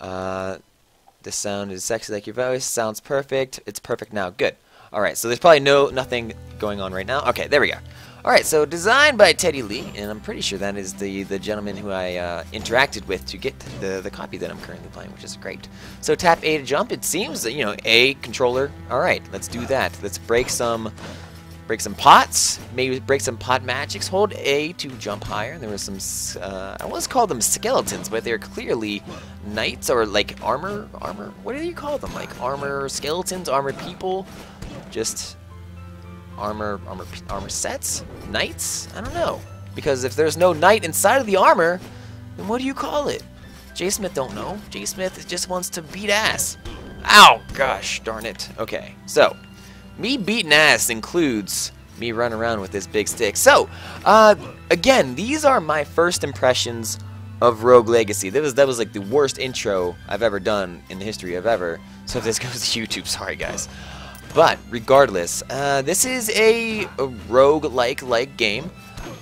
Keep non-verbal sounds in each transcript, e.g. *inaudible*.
Uh, the sound is sexy like your voice. Sounds perfect. It's perfect now. Good. All right. So there's probably no nothing going on right now. Okay, there we go. All right. So designed by Teddy Lee, and I'm pretty sure that is the the gentleman who I uh, interacted with to get the the copy that I'm currently playing, which is great. So tap A to jump. It seems that you know A controller. All right. Let's do that. Let's break some break some pots, maybe break some pot magics. Hold A to jump higher. There was some, uh, I always call them skeletons, but they're clearly knights or like armor, armor, what do you call them? Like armor skeletons, armor people, just armor, armor, armor sets? Knights? I don't know. Because if there's no knight inside of the armor, then what do you call it? J. Smith don't know. J. Smith just wants to beat ass. Ow! Gosh darn it. Okay, so me beating ass includes me running around with this big stick. So, uh, again, these are my first impressions of Rogue Legacy. That was that was like the worst intro I've ever done in the history of ever. So if this *laughs* goes to YouTube, sorry guys. But regardless, uh, this is a, a rogue-like like game,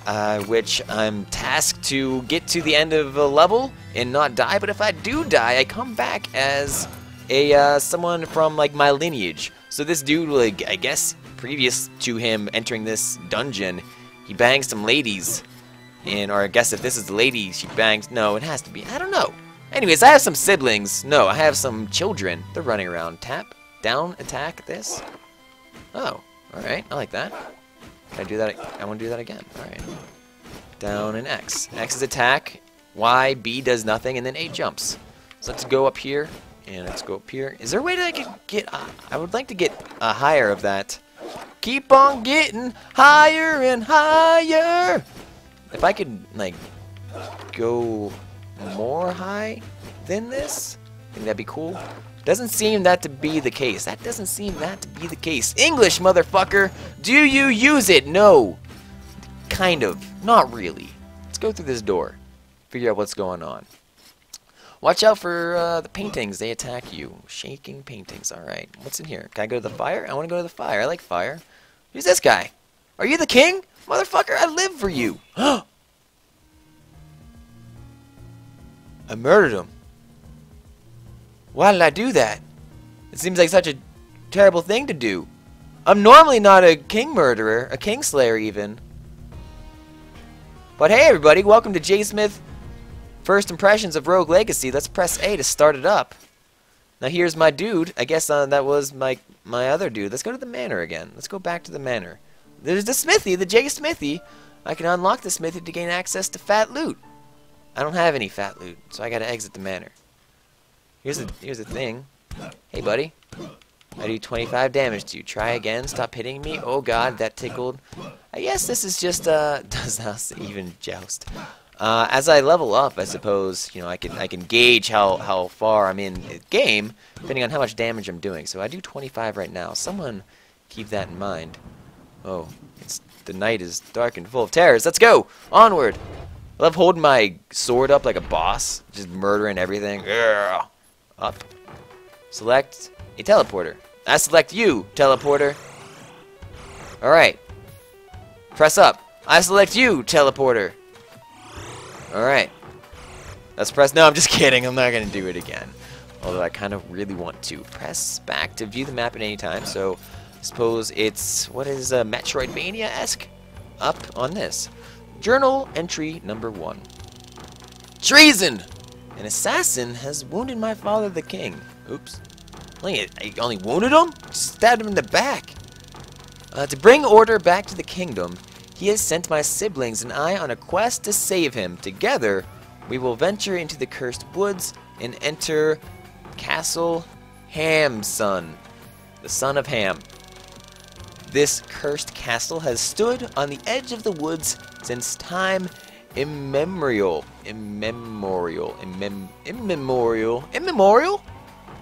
uh, which I'm tasked to get to the end of a level and not die. But if I do die, I come back as a uh, someone from like my lineage. So this dude, like, I guess previous to him entering this dungeon, he banged some ladies. And, or I guess if this is the lady she banged, no, it has to be, I don't know. Anyways, I have some siblings. No, I have some children. They're running around. Tap, down, attack, this. Oh, alright, I like that. Can I do that? I want to do that again. Alright. Down and X. X is attack, Y, B does nothing, and then A jumps. So let's go up here. And let's go up here. Is there a way that I can get... Uh, I would like to get a higher of that. Keep on getting higher and higher. If I could, like, go more high than this, I think that'd be cool. Doesn't seem that to be the case. That doesn't seem that to be the case. English, motherfucker! Do you use it? No. Kind of. Not really. Let's go through this door. Figure out what's going on. Watch out for uh, the paintings. They attack you. Shaking paintings. Alright. What's in here? Can I go to the fire? I want to go to the fire. I like fire. Who's this guy? Are you the king? Motherfucker, I live for you. *gasps* I murdered him. Why did I do that? It seems like such a terrible thing to do. I'm normally not a king murderer, a king slayer even. But hey everybody, welcome to J Smith First impressions of Rogue Legacy. Let's press A to start it up. Now here's my dude. I guess uh, that was my my other dude. Let's go to the manor again. Let's go back to the manor. There's the smithy, the J Smithy. I can unlock the smithy to gain access to fat loot. I don't have any fat loot, so I gotta exit the manor. Here's the here's the thing. Hey buddy. I do 25 damage to you. Try again. Stop hitting me. Oh god, that tickled. I guess this is just uh *laughs* does not even joust. Uh, as I level up, I suppose you know I can I can gauge how how far I'm in the game depending on how much damage I'm doing. So I do 25 right now. Someone keep that in mind. Oh, it's the night is dark and full of terrors. Let's go onward. I love holding my sword up like a boss, just murdering everything. Up. Select a teleporter. I select you, teleporter. All right. Press up. I select you, teleporter. Alright. Let's press... No, I'm just *laughs* kidding. I'm not going to do it again. Although I kind of really want to. Press back to view the map at any time. So, I suppose it's... What is uh, Metroidvania-esque? Up on this. Journal entry number one. Treason! An assassin has wounded my father the king. Oops. Only, I only wounded him? Stabbed him in the back. Uh, to bring order back to the kingdom, he has sent my siblings and I on a quest to save him. Together, we will venture into the cursed woods and enter Castle Hamson, the son of Ham. This cursed castle has stood on the edge of the woods since time immemorial. Immemorial. Immem immemorial. Immemorial?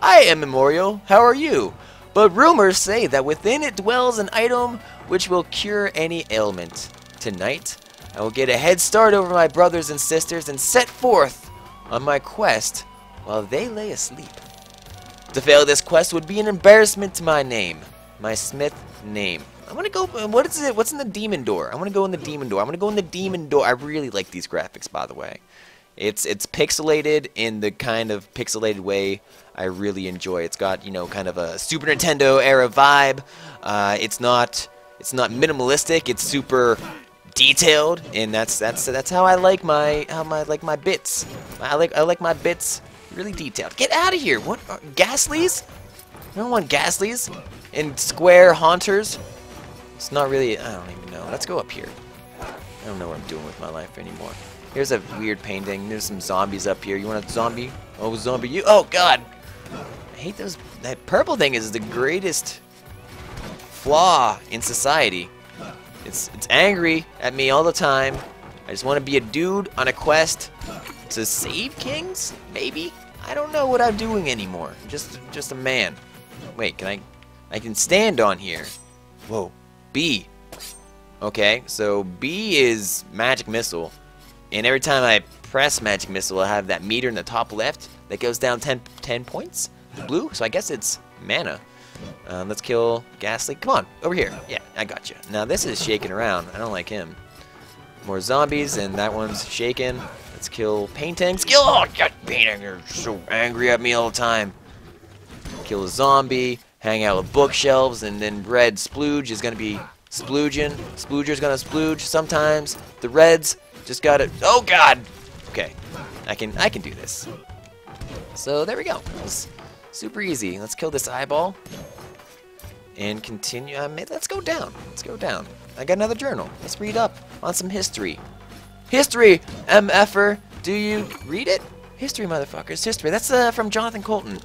I am immemorial. How are you? But rumors say that within it dwells an item which will cure any ailment. Tonight, I will get a head start over my brothers and sisters and set forth on my quest while they lay asleep. To fail this quest would be an embarrassment to my name, my Smith name. I want to go, uh, what is it, what's in the demon door? I want to go in the demon door. I want to go in the demon door. I really like these graphics, by the way. It's it's pixelated in the kind of pixelated way I really enjoy. It's got you know kind of a Super Nintendo era vibe. Uh, it's not it's not minimalistic. It's super detailed, and that's that's that's how I like my how my like my bits. I like I like my bits really detailed. Get out of here! What uh, Gastly's? I don't want Gastly's and square haunters. It's not really. I don't even know. Let's go up here. I don't know what I'm doing with my life anymore. Here's a weird painting. There's some zombies up here. You want a zombie? Oh, zombie you. Oh, God. I hate those. That purple thing is the greatest flaw in society. It's, it's angry at me all the time. I just want to be a dude on a quest to save kings, maybe? I don't know what I'm doing anymore. I'm just, just a man. Wait, can I... I can stand on here. Whoa. B. Okay, so B is Magic Missile. And every time I press Magic Missile, I have that meter in the top left that goes down 10, 10 points. Blue, so I guess it's mana. Uh, let's kill Ghastly. Come on, over here. Yeah, I got you. Now this is shaking around. I don't like him. More zombies, and that one's shaking. Let's kill Painting. Kill! Oh, God, Painting, you're so angry at me all the time. Kill a zombie. Hang out with bookshelves, and then Red Splooge is going to be splooging. Splooger's going to splooge sometimes. The Reds just got it. Oh, God! Okay, I can I can do this. So there we go. Super easy. Let's kill this eyeball. And continue. Uh, let's go down. Let's go down. I got another journal. Let's read up on some history. History, MFer. Do you read it? History, motherfuckers. History. That's uh, from Jonathan Coulton.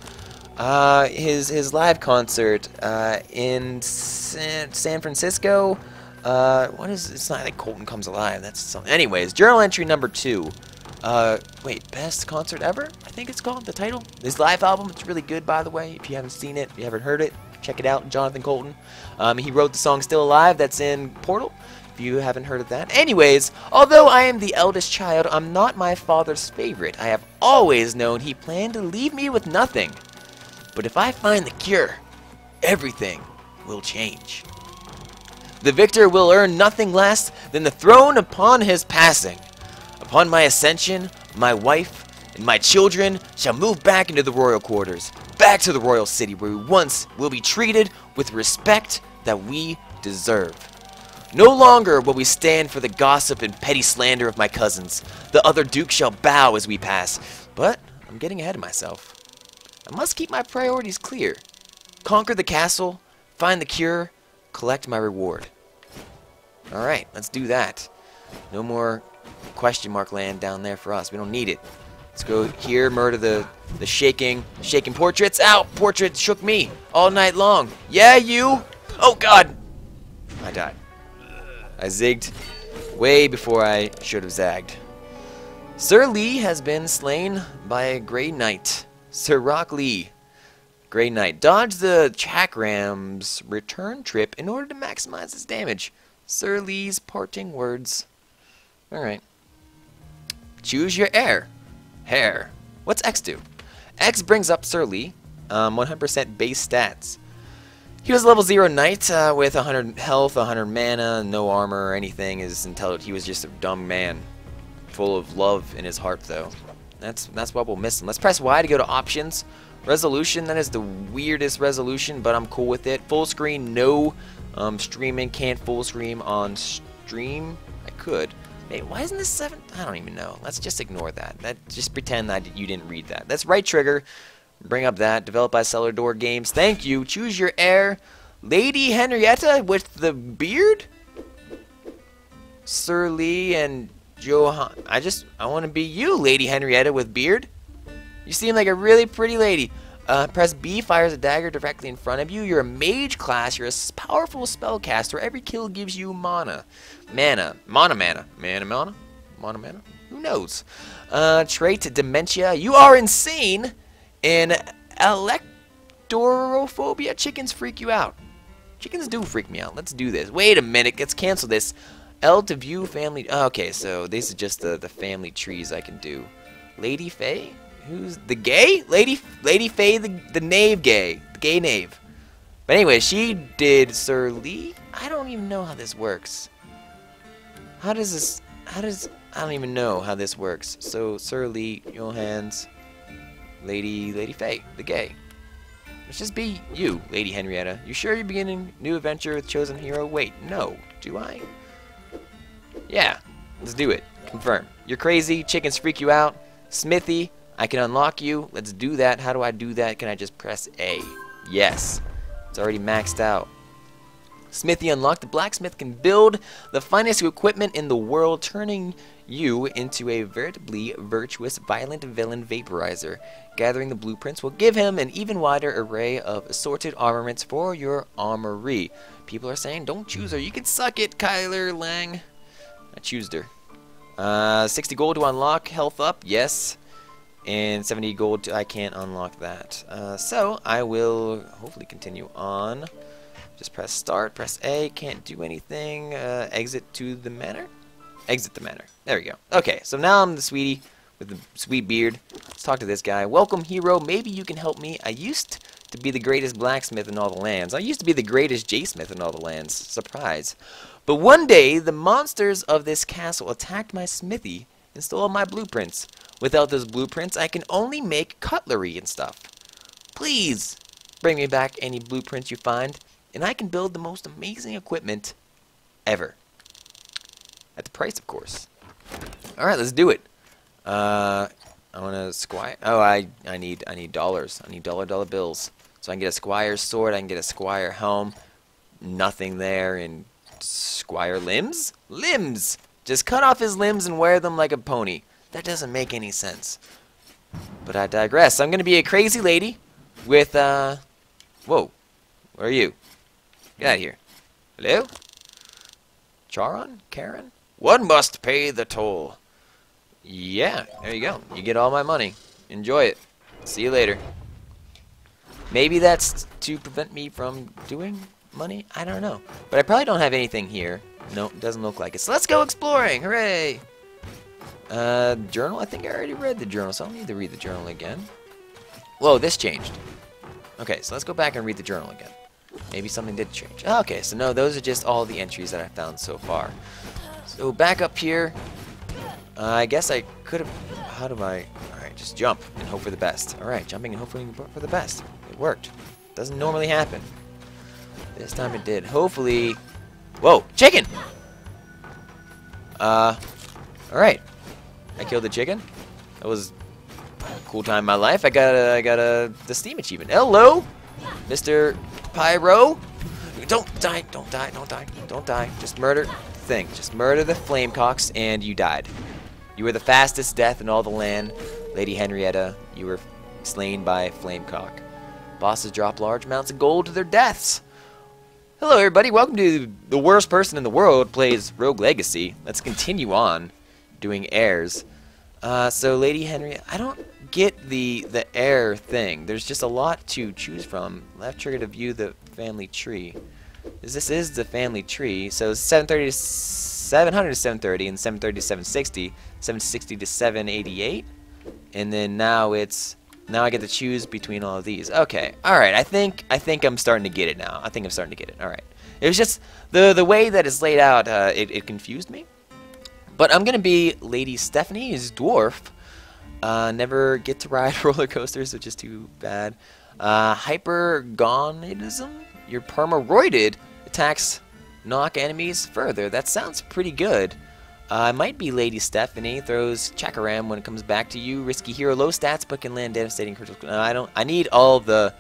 Uh, his his live concert uh, in San, San Francisco. Uh, what is? It's not like Coulton comes alive. That's something. Anyways, journal entry number two. Uh, wait, best concert ever? I think it's called, the title. This live album, it's really good, by the way. If you haven't seen it, if you haven't heard it, check it out, Jonathan Coulton. Um, he wrote the song Still Alive, that's in Portal, if you haven't heard of that. Anyways, although I am the eldest child, I'm not my father's favorite. I have always known he planned to leave me with nothing. But if I find the cure, everything will change. The victor will earn nothing less than the throne upon his passing. Upon my ascension, my wife and my children shall move back into the royal quarters, back to the royal city where we once will be treated with respect that we deserve. No longer will we stand for the gossip and petty slander of my cousins. The other duke shall bow as we pass. But I'm getting ahead of myself. I must keep my priorities clear. Conquer the castle, find the cure, collect my reward. Alright, let's do that. No more question mark land down there for us. We don't need it. Let's go here, murder the the shaking shaking portraits. Ow! Portrait shook me all night long. Yeah, you. Oh God! I died. I zigged way before I should have zagged. Sir Lee has been slain by a Grey Knight. Sir Rock Lee. Grey Knight. Dodge the Chakram's return trip in order to maximize his damage. Sir Lee's parting words. Alright. Choose your heir. Hair. What's X do? X brings up Sir Lee, 100% um, base stats. He was a level 0 knight uh, with 100 health, 100 mana, no armor or anything. Intelligence, he was just a dumb man. Full of love in his heart, though. That's that's what we'll miss him. Let's press Y to go to options. Resolution, that is the weirdest resolution, but I'm cool with it. Full screen, no um, streaming. Can't full screen on stream. I could. Hey, why isn't this 7? I don't even know. Let's just ignore that. That Just pretend that you didn't read that. That's right trigger. Bring up that. Developed by Cellar Door Games. Thank you. Choose your heir. Lady Henrietta with the beard? Sir Lee and Johan. I just, I want to be you, Lady Henrietta with beard. You seem like a really pretty lady. Uh, press B fires a dagger directly in front of you. You're a mage class. You're a powerful spellcaster. Every kill gives you mana. Mana. Mana mana. Mana mana? Mana mana? Who knows? Uh, trait Dementia. You are insane. And Alektorophobia. Chickens freak you out. Chickens do freak me out. Let's do this. Wait a minute. Let's cancel this. L to view family. Okay, so this is just the, the family trees I can do. Lady Faye? Who's the gay? Lady Lady Faye the, the knave gay. The gay knave. But anyway, she did Sir Lee. I don't even know how this works. How does this how does I don't even know how this works. So, Sir Lee, Johans, Lady, Lady Faye, the gay. Let's just be you, Lady Henrietta. You sure you're beginning new adventure with chosen hero? Wait, no. Do I? Yeah, let's do it. Confirm. You're crazy. Chickens freak you out. Smithy, I can unlock you. Let's do that. How do I do that? Can I just press A? Yes. It's already maxed out. Smithy unlocked. The blacksmith can build the finest equipment in the world, turning you into a veritably virtuous, violent villain vaporizer. Gathering the blueprints will give him an even wider array of assorted armaments for your armory. People are saying, don't choose her. You can suck it, Kyler Lang. I choose her. Uh, 60 gold to unlock. Health up, yes. And 70 gold, I can't unlock that. Uh, so, I will hopefully continue on. Just press start, press A, can't do anything. Uh, exit to the manor? Exit the manor. There we go. Okay, so now I'm the sweetie with the sweet beard. Let's talk to this guy. Welcome, hero. Maybe you can help me. I used to be the greatest blacksmith in all the lands. I used to be the greatest J-smith in all the lands. Surprise. But one day, the monsters of this castle attacked my smithy and stole my blueprints. Without those blueprints, I can only make cutlery and stuff. Please, bring me back any blueprints you find and I can build the most amazing equipment ever. At the price, of course. Alright, let's do it. Uh, I want to squire. Oh, I, I need I need dollars. I need dollar dollar bills. So I can get a squire's sword. I can get a squire helm. Nothing there. And squire limbs? Limbs! Just cut off his limbs and wear them like a pony. That doesn't make any sense. But I digress. I'm going to be a crazy lady with, uh... Whoa. Where are you? Get out of here. Hello? Charon? Karen? One must pay the toll. Yeah, there you go. You get all my money. Enjoy it. See you later. Maybe that's to prevent me from doing money? I don't know. But I probably don't have anything here. No, it doesn't look like it. So let's go exploring. Hooray! Uh, journal? I think I already read the journal, so I don't need to read the journal again. Whoa, this changed. Okay, so let's go back and read the journal again. Maybe something did change. Oh, okay, so no, those are just all the entries that I found so far. So back up here, uh, I guess I could have... How do I... Alright, just jump and hope for the best. Alright, jumping and hoping for the best. It worked. Doesn't normally happen. This time it did. Hopefully... Whoa! Chicken! Uh... Alright. I killed the chicken. That was a cool time in my life. I got a, I got a the Steam achievement. Hello, Mr. Pyro. Don't die! Don't die! Don't die! Don't die! Just murder thing. Just murder the Flamecocks, and you died. You were the fastest death in all the land, Lady Henrietta. You were slain by Flamecock. Bosses drop large amounts of gold to their deaths. Hello, everybody. Welcome to the worst person in the world plays Rogue Legacy. Let's continue on doing heirs. Uh, so, Lady Henry, I don't get the the heir thing. There's just a lot to choose from. Left trigger to view the family tree. This is the family tree. So 730 to 700 to 730, and 730 to 760, 760 to 788, and then now it's now I get to choose between all of these. Okay, all right. I think I think I'm starting to get it now. I think I'm starting to get it. All right. It was just the the way that it's laid out. Uh, it, it confused me. But I'm gonna be Lady Stephanie's dwarf. Uh, never get to ride *laughs* roller coasters, which is too bad. Uh? Your permaroided attacks knock enemies further. That sounds pretty good. Uh, might be Lady Stephanie. Throws Chakram when it comes back to you. Risky hero, low stats, but can land devastating critical. I don't. I need all the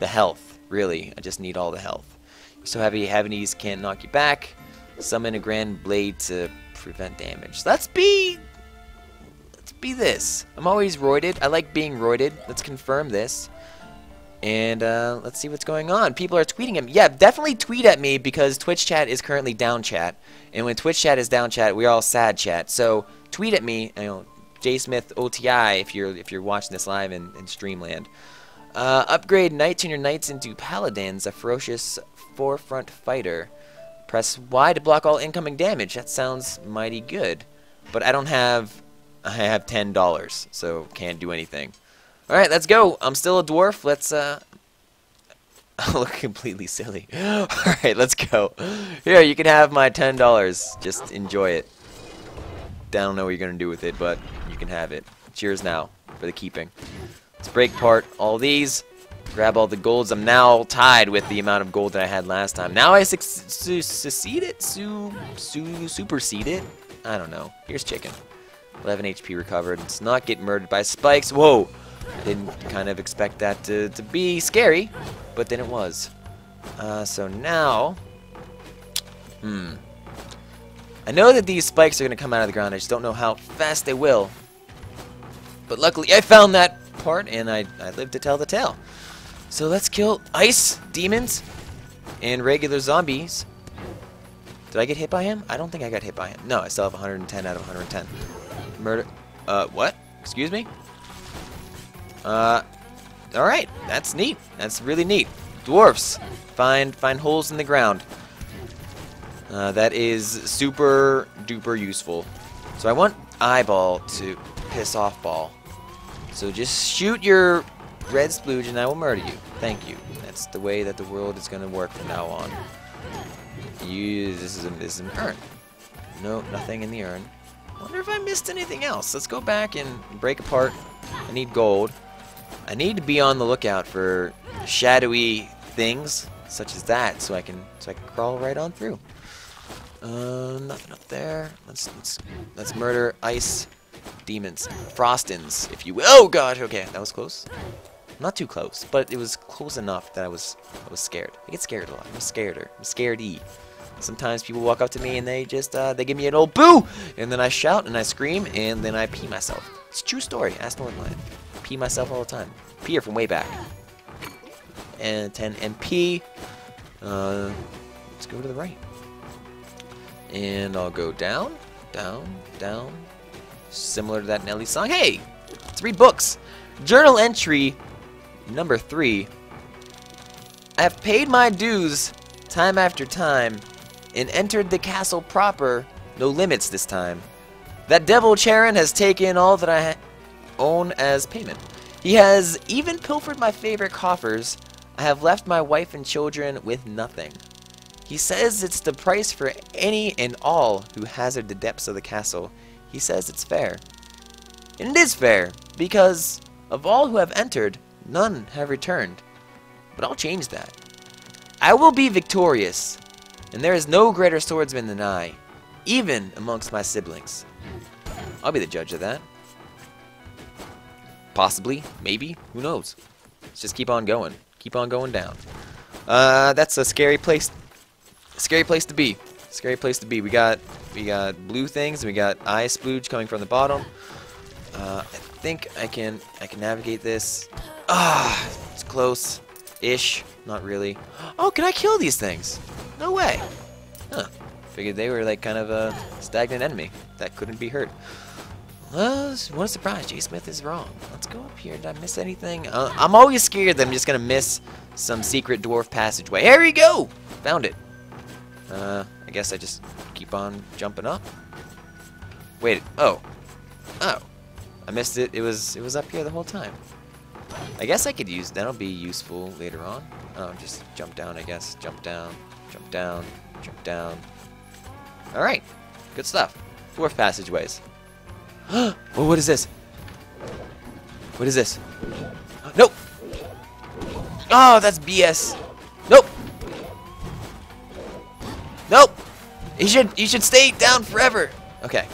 the health. Really, I just need all the health. So heavy heavies can't knock you back. Summon a grand blade to prevent damage. Let's be... Let's be this. I'm always roided. I like being roided. Let's confirm this. And uh, let's see what's going on. People are tweeting him. Yeah, definitely tweet at me because Twitch chat is currently down chat. And when Twitch chat is down chat, we're all sad chat. So tweet at me, you know, JSmith OTI if you're if you're watching this live in, in Streamland. Uh, upgrade knights and your knights into paladins, a ferocious forefront fighter. Press Y to block all incoming damage. That sounds mighty good. But I don't have... I have $10, so can't do anything. Alright, let's go. I'm still a dwarf. Let's, uh... I *laughs* look completely silly. *gasps* Alright, let's go. Here, you can have my $10. Just enjoy it. I don't know what you're going to do with it, but you can have it. Cheers now for the keeping. Let's break apart all these. Grab all the golds. I'm now tied with the amount of gold that I had last time. Now I su succeed it? Su su supersede it? I don't know. Here's chicken. 11 HP recovered. Let's not get murdered by spikes. Whoa! Didn't kind of expect that to, to be scary, but then it was. Uh, so now... Hmm. I know that these spikes are going to come out of the ground. I just don't know how fast they will. But luckily, I found that part, and I, I lived to tell the tale. So let's kill ice demons and regular zombies. Did I get hit by him? I don't think I got hit by him. No, I still have 110 out of 110. Murder. Uh, what? Excuse me? Uh, alright. That's neat. That's really neat. Dwarfs. Find, find holes in the ground. Uh, that is super duper useful. So I want eyeball to piss off ball. So just shoot your red splooge and I will murder you. Thank you. That's the way that the world is going to work from now on. You, this is, a, this is an urn. No, nothing in the urn. wonder if I missed anything else. Let's go back and break apart. I need gold. I need to be on the lookout for shadowy things such as that so I can so I can crawl right on through. Uh, nothing up there. Let's let's let's murder ice demons, frostins, if you will. Oh god, okay, that was close. Not too close, but it was close enough that I was I was scared. I get scared a lot. I'm scared. I'm scaredy. Sometimes people walk up to me and they just uh, they give me an old boo, and then I shout and I scream and then I pee myself. It's a true story. Ask Northline. Pee myself all the time. Pee her from way back. And 10 MP. Uh, let's go to the right. And I'll go down, down, down. Similar to that Nelly song. Hey, three books. Journal entry Number three, I have paid my dues time after time and entered the castle proper, no limits this time. That devil Charon has taken all that I own as payment. He has even pilfered my favorite coffers. I have left my wife and children with nothing. He says it's the price for any and all who hazard the depths of the castle. He says it's fair. And it is fair, because of all who have entered, None have returned. But I'll change that. I will be victorious, and there is no greater swordsman than I, even amongst my siblings. I'll be the judge of that. Possibly, maybe, who knows. Let's just keep on going. Keep on going down. Uh, that's a scary place. Scary place to be. Scary place to be. We got we got blue things. We got eye splooge coming from the bottom. Uh, I think I can I can navigate this. Ah, it's close-ish. Not really. Oh, can I kill these things? No way. Huh. Figured they were like kind of a stagnant enemy that couldn't be hurt. Well, what a surprise. J. Smith is wrong. Let's go up here. Did I miss anything? Uh, I'm always scared that I'm just going to miss some secret dwarf passageway. Here we go! Found it. Uh, I guess I just keep on jumping up. Wait. Oh. Oh. I missed it. It was it was up here the whole time. I guess I could use, that'll be useful later on. Oh, just jump down, I guess. Jump down, jump down, jump down. Alright, good stuff. Dwarf passageways. *gasps* oh, what is this? What is this? Nope! Oh, that's BS. Nope! Nope! You should, you should stay down forever! Okay.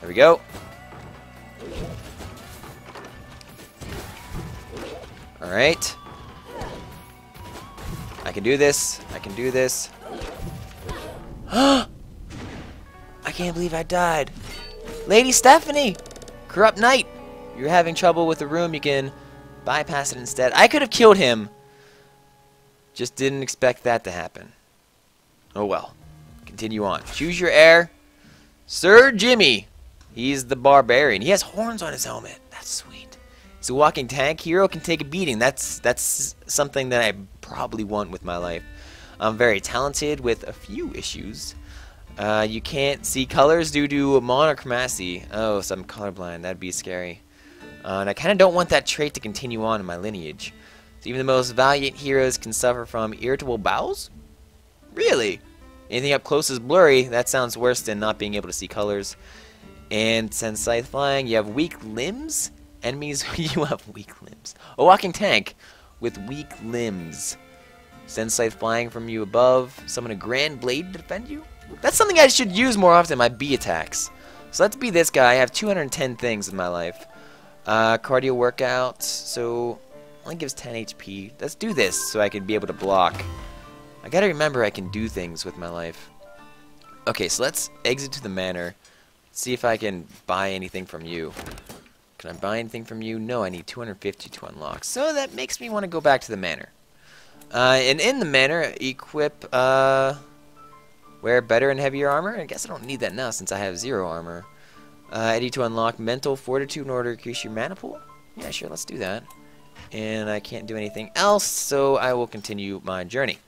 There we go. Alright. I can do this. I can do this. *gasps* I can't believe I died. Lady Stephanie! Corrupt Knight! You're having trouble with the room, you can bypass it instead. I could have killed him. Just didn't expect that to happen. Oh well. Continue on. Choose your heir. Sir Jimmy. He's the barbarian. He has horns on his helmet. That's sweet. He's a walking tank hero can take a beating. That's that's something that I probably want with my life. I'm very talented with a few issues. Uh, you can't see colors due to monochromacy. Oh, so I'm colorblind. That'd be scary. Uh, and I kind of don't want that trait to continue on in my lineage. So even the most valiant heroes can suffer from irritable bowels? Really? Anything up close is blurry. That sounds worse than not being able to see colors. And Send Scythe Flying, you have weak limbs? Enemies, *laughs* you have weak limbs. A walking tank with weak limbs. Send Scythe Flying from you above. Summon a Grand Blade to defend you? That's something I should use more often, my B attacks. So let's be this guy. I have 210 things in my life. Uh, cardio workout, so only gives 10 HP. Let's do this so I can be able to block. I gotta remember I can do things with my life. Okay, so let's exit to the manor. See if I can buy anything from you. Can I buy anything from you? No, I need 250 to unlock. So that makes me want to go back to the manor. Uh, and in the manor, equip, uh, wear better and heavier armor. I guess I don't need that now since I have zero armor. Uh, I need to unlock mental fortitude in order to increase your mana pool. Yeah, sure, let's do that. And I can't do anything else, so I will continue my journey.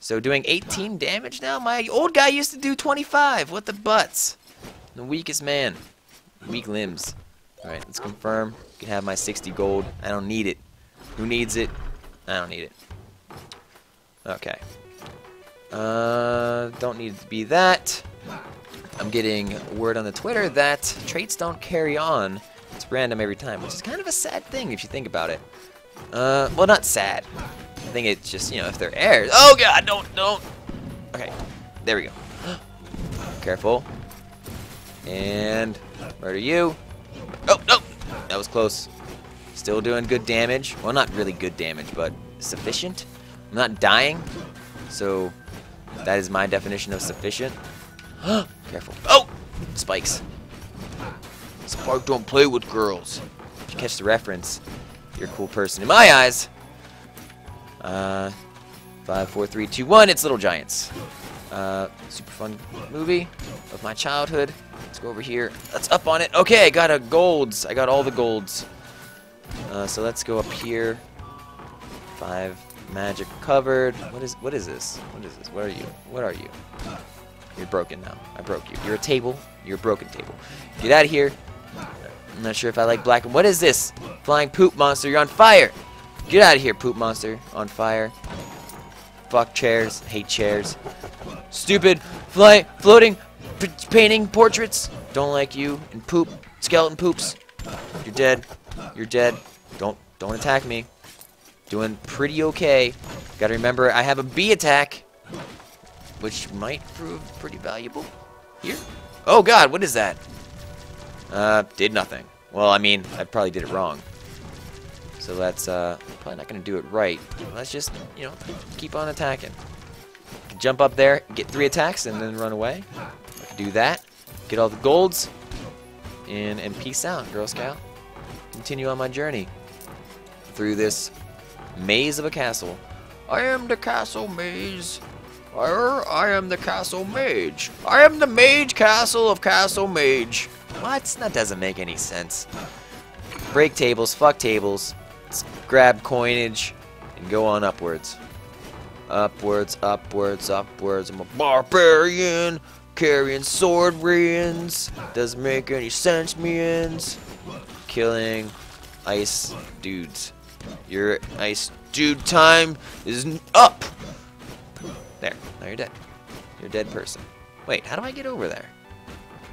So doing 18 damage now? My old guy used to do 25. What the butts? The weakest man. Weak limbs. Alright, let's confirm. Can have my 60 gold. I don't need it. Who needs it? I don't need it. Okay. Uh, don't need to be that. I'm getting word on the Twitter that traits don't carry on. It's random every time, which is kind of a sad thing if you think about it. Uh, well, not sad. I think it's just, you know, if they're heirs. Oh, God, don't, don't. Okay, there we go. *gasps* Careful. And murder you. Oh, no! That was close. Still doing good damage. Well, not really good damage, but sufficient. I'm not dying, so that is my definition of sufficient. *gasps* Careful. Oh! Spikes. Spark don't play with girls. If you catch the reference, you're a cool person. In my eyes, uh, five, four, three, two, one. It's Little Giants. Uh, super fun movie of my childhood. Let's go over here. Let's up on it. Okay, I got a golds. I got all the golds. Uh, so let's go up here. Five magic covered. What is what is this? What is this? What are you? What are you? You're broken now. I broke you. You're a table. You're a broken table. Get out of here. I'm not sure if I like black. What is this? Flying poop monster. You're on fire. Get out of here, poop monster. On fire. Fuck chairs. Hate chairs. Stupid fly floating painting portraits. Don't like you. And poop. Skeleton poops. You're dead. You're dead. Don't don't attack me. Doing pretty okay. Gotta remember I have a B attack. Which might prove pretty valuable. Here. Oh god, what is that? Uh, did nothing. Well, I mean, I probably did it wrong. So that's uh, probably not going to do it right. Let's just, you know, keep on attacking. Jump up there, get three attacks, and then run away. Do that. Get all the golds. And, and peace out, Girl Scout. Continue on my journey through this maze of a castle. I am the castle maze. I am the castle mage. I am the mage castle of castle mage. What? That doesn't make any sense. Break tables, fuck tables. Let's grab coinage and go on upwards. Upwards, upwards, upwards. I'm a barbarian carrying sword rings. Doesn't make any sense, means. Killing ice dudes. Your ice dude time is up. There. Now you're dead. You're a dead person. Wait, how do I get over there?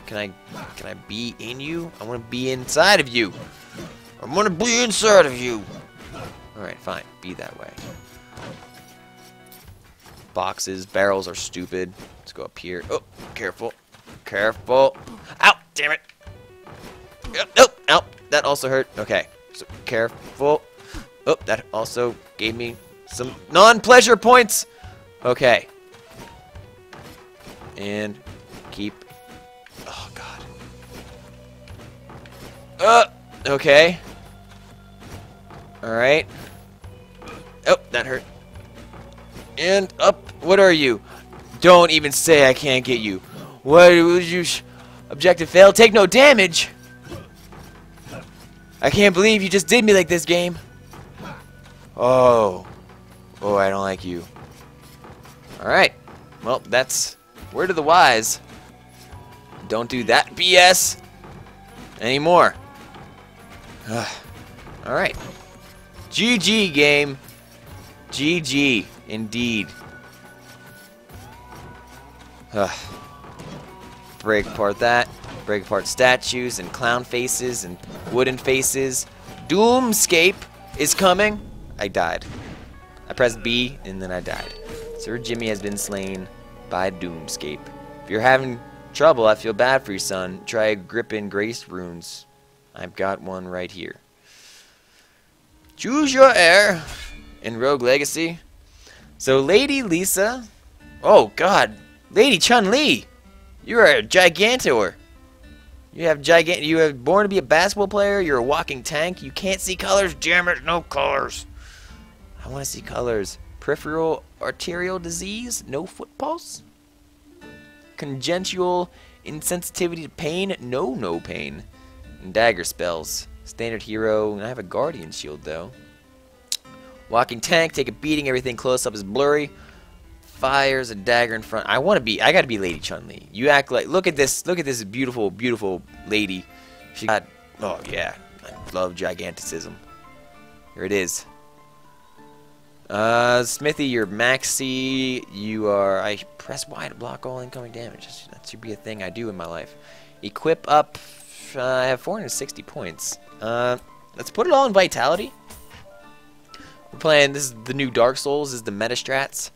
Can I can I be in you? I want to be inside of you. I want to be inside of you. Alright, fine. Be that way. Boxes, barrels are stupid. Let's go up here. Oh, careful. Careful. Ow! Damn it! Nope! Ow! That also hurt. Okay. So, careful. Oh, that also gave me some non-pleasure points. Okay. And keep... Oh, God. Uh, okay. Alright. Oh, that hurt. And up. What are you? Don't even say I can't get you. What would you... Objective failed. Take no damage. I can't believe you just did me like this game. Oh. Oh, I don't like you. Alright. Well, that's word of the wise. Don't do that BS anymore. *sighs* Alright. GG game. GG indeed. *sighs* Break apart that. Break apart statues and clown faces and wooden faces. Doomscape is coming. I died. I pressed B and then I died. Sir Jimmy has been slain by Doomscape. If you're having trouble, I feel bad for you, son. Try Grippin Grace runes. I've got one right here. Choose your heir in Rogue Legacy. So Lady Lisa, oh God, Lady Chun Li, you're a gigantor. You have gigant. You are born to be a basketball player. You're a walking tank. You can't see colors. Damn it, no colors. I want to see colors. Peripheral arterial disease. No foot pulse. Congenital insensitivity to pain. No, no pain. Dagger spells. Standard hero. I have a guardian shield though. Walking tank. Take a beating. Everything close up is blurry fires a dagger in front. I want to be. I got to be Lady Chun Li. You act like. Look at this. Look at this beautiful, beautiful lady. She got. Oh yeah, I love giganticism. Here it is. Uh, Smithy, you're maxi. You are. I press Y to block all incoming damage. That should be a thing I do in my life. Equip up. Uh, I have 460 points. Uh, let's put it all in vitality. We're playing. This is the new Dark Souls. Is the meta strats.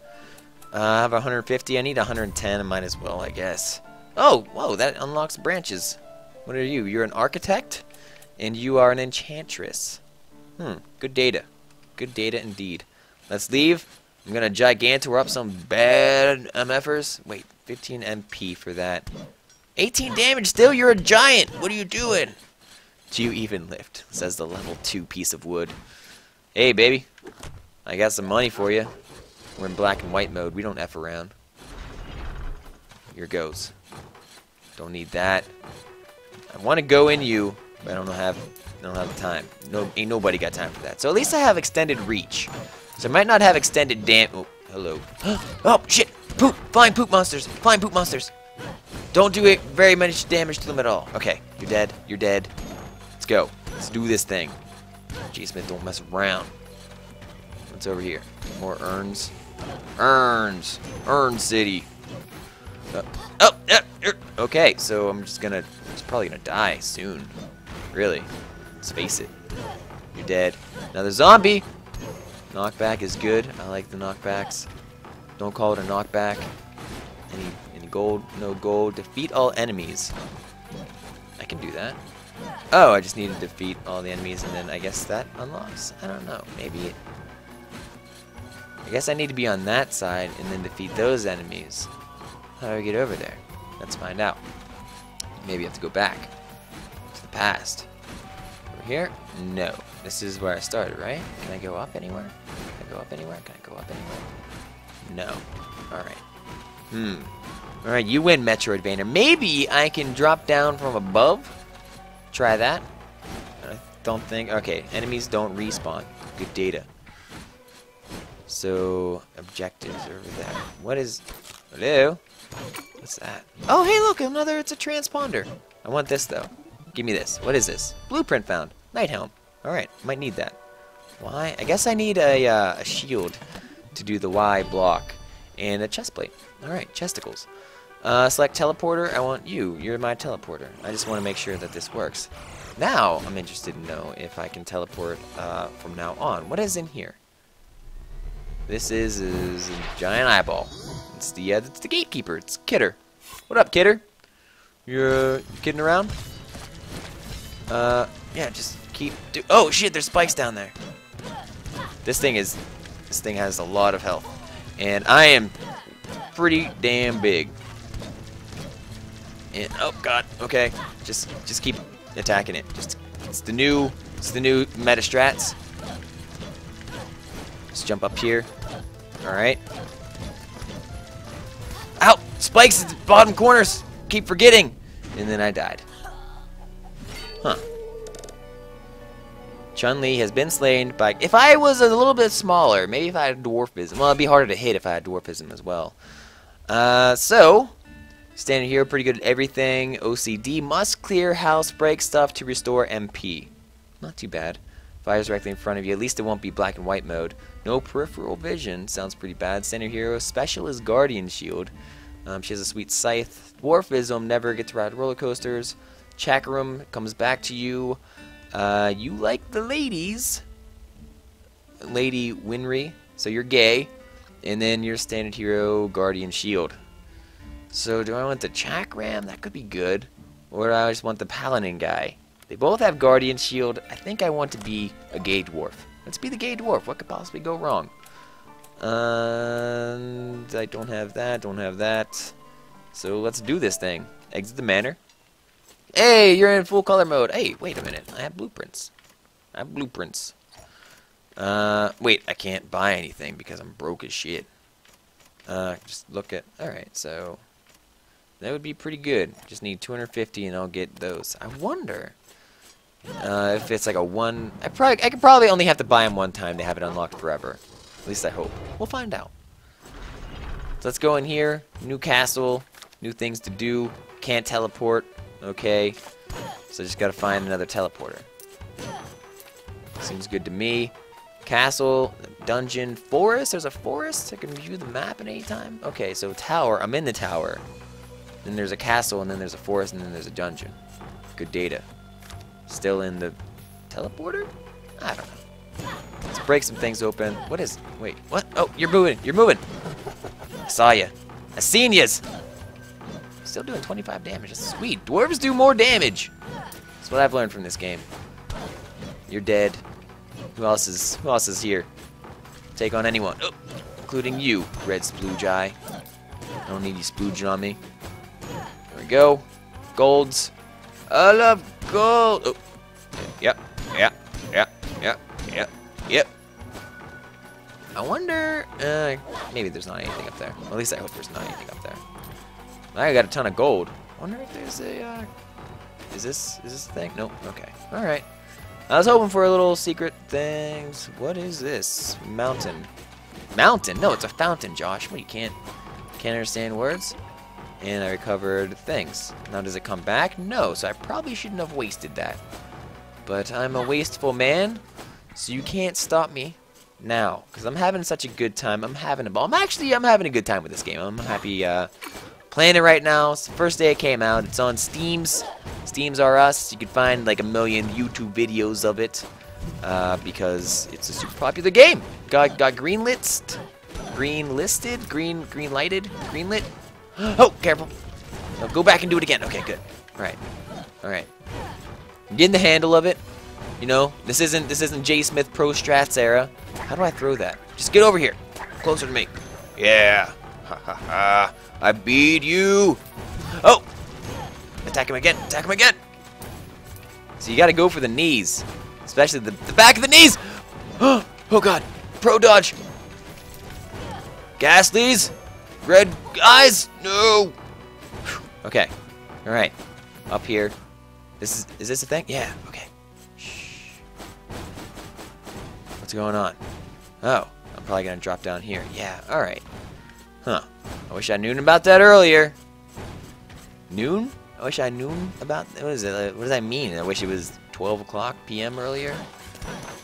Uh, I have 150. I need 110. I might as well, I guess. Oh, whoa, that unlocks branches. What are you? You're an architect? And you are an enchantress. Hmm, good data. Good data indeed. Let's leave. I'm going to gigantor up some bad MFers. Wait, 15 MP for that. 18 damage still? You're a giant. What are you doing? Do you even lift? Says the level 2 piece of wood. Hey, baby. I got some money for you. We're in black and white mode. We don't F around. Here goes. Don't need that. I want to go in you, but I don't have I don't have time. No, ain't nobody got time for that. So at least I have extended reach. So I might not have extended dam. Oh, hello. *gasps* oh shit! Poop! Flying poop monsters! Flying poop monsters! Don't do it very much damage to them at all. Okay, you're dead. You're dead. Let's go. Let's do this thing. G Smith, don't mess around. What's over here? More urns. Urns. Urn City. Uh, oh, uh, okay, so I'm just gonna, it's probably gonna die soon. Really. Let's face it. You're dead. Another zombie! Knockback is good. I like the knockbacks. Don't call it a knockback. Any, any gold? No gold. Defeat all enemies. I can do that. Oh, I just need to defeat all the enemies and then I guess that unlocks? I don't know. Maybe it I guess I need to be on that side and then defeat those enemies. How do I get over there? Let's find out. Maybe I have to go back to the past. Over here? No. This is where I started, right? Can I go up anywhere? Can I go up anywhere? Can I go up anywhere? No. Alright. Hmm. Alright, you win, Metroidvania. Maybe I can drop down from above? Try that. I don't think... Okay, enemies don't respawn. Good data. So, objectives over there. What is... Hello? What's that? Oh, hey, look, another, it's a transponder. I want this, though. Give me this. What is this? Blueprint found. Knight helm. Alright, might need that. Why? I guess I need a, uh, a shield to do the Y block. And a chest plate. Alright, chesticles. Uh, select teleporter. I want you. You're my teleporter. I just want to make sure that this works. Now, I'm interested to know if I can teleport uh, from now on. What is in here? This is, is a giant eyeball. It's the uh, it's the gatekeeper. It's Khidr. What up, Khidr? You're kidding around? Uh, yeah, just keep. Do oh shit! There's spikes down there. This thing is, this thing has a lot of health, and I am pretty damn big. And oh god, okay, just just keep attacking it. Just it's the new it's the new meta strats. Let's jump up here. Alright. Ow! Spikes at the bottom corners! Keep forgetting! And then I died. Chun-Li has been slain by... If I was a little bit smaller, maybe if I had dwarfism. Well, it'd be harder to hit if I had dwarfism as well. Uh, so, standing here, pretty good at everything. OCD must clear house, break stuff to restore MP. Not too bad. Fires directly in front of you. At least it won't be black and white mode. No peripheral vision. Sounds pretty bad. Center hero. Special is Guardian Shield. Um, she has a sweet scythe. Dwarfism, never get to ride roller coasters. Chakram comes back to you. Uh, you like the ladies. Lady Winry, so you're gay. And then your standard hero, Guardian Shield. So do I want the Chakram? That could be good. Or I just want the Paladin guy? They both have Guardian Shield. I think I want to be a gay dwarf. Let's be the gay dwarf. What could possibly go wrong? And I don't have that, don't have that. So let's do this thing. Exit the manor. Hey, you're in full color mode. Hey, wait a minute. I have blueprints. I have blueprints. Uh, wait, I can't buy anything because I'm broke as shit. Uh, just look at... Alright, so... That would be pretty good. Just need 250 and I'll get those. I wonder... Uh, if it's like a one... I, probably, I could probably only have to buy them one time to have it unlocked forever. At least I hope. We'll find out. So let's go in here. New castle. New things to do. Can't teleport. Okay. So I just gotta find another teleporter. Seems good to me. Castle, dungeon, forest. There's a forest. I can view the map at any time. Okay, so tower. I'm in the tower. Then there's a castle, and then there's a forest, and then there's a dungeon. Good data. Still in the teleporter? I don't know. Let's break some things open. What is... Wait, what? Oh, you're moving. You're moving. I saw you. I seen yous. Still doing 25 damage. That's sweet. Dwarves do more damage. That's what I've learned from this game. You're dead. Who else is Who else is here? Take on anyone, oh, including you, Red Splooge Eye. I don't need you splooging on me. There we go. Golds. I love gold. Oh. Yep. Yep. Yep. Yep. Yep. Yep. I wonder. Uh, maybe there's not anything up there. At least I hope there's not anything up there. I got a ton of gold. I wonder if there's a. Uh, is this is this a thing? Nope. Okay. All right. I was hoping for a little secret things. What is this? Mountain. Mountain? No, it's a fountain, Josh. What, you can't, can't understand words? And I recovered things. Now, does it come back? No, so I probably shouldn't have wasted that. But I'm a wasteful man, so you can't stop me now. Because I'm having such a good time. I'm having a ball. I'm actually, I'm having a good time with this game. I'm happy uh, playing it right now. It's the first day it came out. It's on Steam's Steams R Us. You can find like a million YouTube videos of it uh, because it's a super popular game. Got got green listed, green listed, green green lighted, green lit. *gasps* Oh, careful! No, go back and do it again. Okay, good. All right, all right. getting the handle of it. You know, this isn't this isn't J Smith Pro Strats era. How do I throw that? Just get over here, closer to me. Yeah. Ha ha ha. I beat you. Oh, Attack him again. Attack him again. So you got to go for the knees. Especially the, the back of the knees. *gasps* oh, God. Pro dodge. Ghastlies. Red eyes. No. *sighs* Okay. All right. Up here. This is is this a thing? Yeah. Okay. Shh. What's going on? Oh, I'm probably gonna drop down here. Yeah. All right. Huh. I wish I knew about that earlier. Noon? I wish I knew about. What is it? What does that mean? I wish it was 12 o'clock p.m. earlier.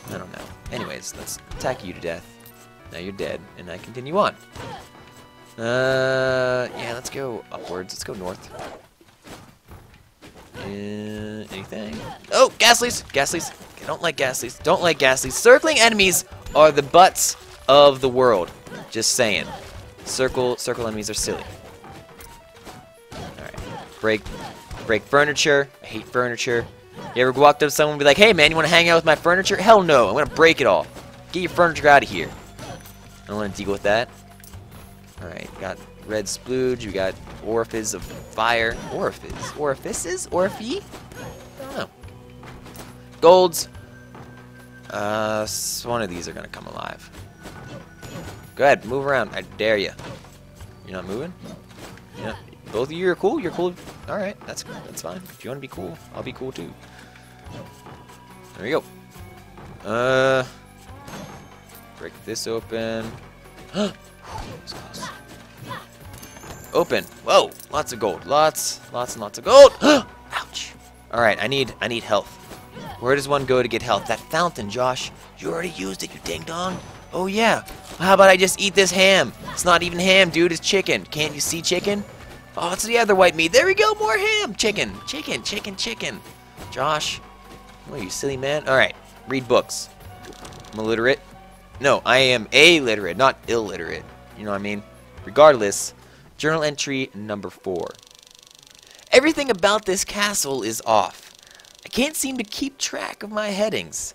I don't know. Anyways, let's attack you to death. Now you're dead, and I continue on. Uh, yeah, let's go upwards. Let's go north. Uh, anything? Oh, Ghastlies! Ghastlies. I don't like Ghastlies. Don't like Ghastlies. Circling enemies are the butts of the world. Just saying. Circle, circle enemies are silly. Alright. Break break furniture. I hate furniture. You ever walked up to someone and be like, hey man, you want to hang out with my furniture? Hell no, I'm to break it all. Get your furniture out of here. I don't want to deal with that. Alright, got red splooge, we got orifice of fire. Orifice? Orifices? Orifi? I don't know. Golds. Uh, one of these are to come alive. Go ahead, move around. I dare you. You're not moving? Yeah. Both of you are cool? You're cool? Alright, that's that's fine. If you want to be cool, I'll be cool too. There we go. Uh, break this open. *gasps* open. Whoa, lots of gold. Lots, lots and lots of gold. *gasps* Ouch. Alright, I need I need health. Where does one go to get health? That fountain, Josh. You already used it, you ding dong. Oh yeah. How about I just eat this ham? It's not even ham, dude. It's chicken. Can't you see chicken? Oh, it's the other white meat. There we go, more ham. Chicken, chicken, chicken, chicken. Josh, what are you, silly man? All right, read books. I'm illiterate. No, I am illiterate, not illiterate. You know what I mean? Regardless, journal entry number four. Everything about this castle is off. I can't seem to keep track of my headings,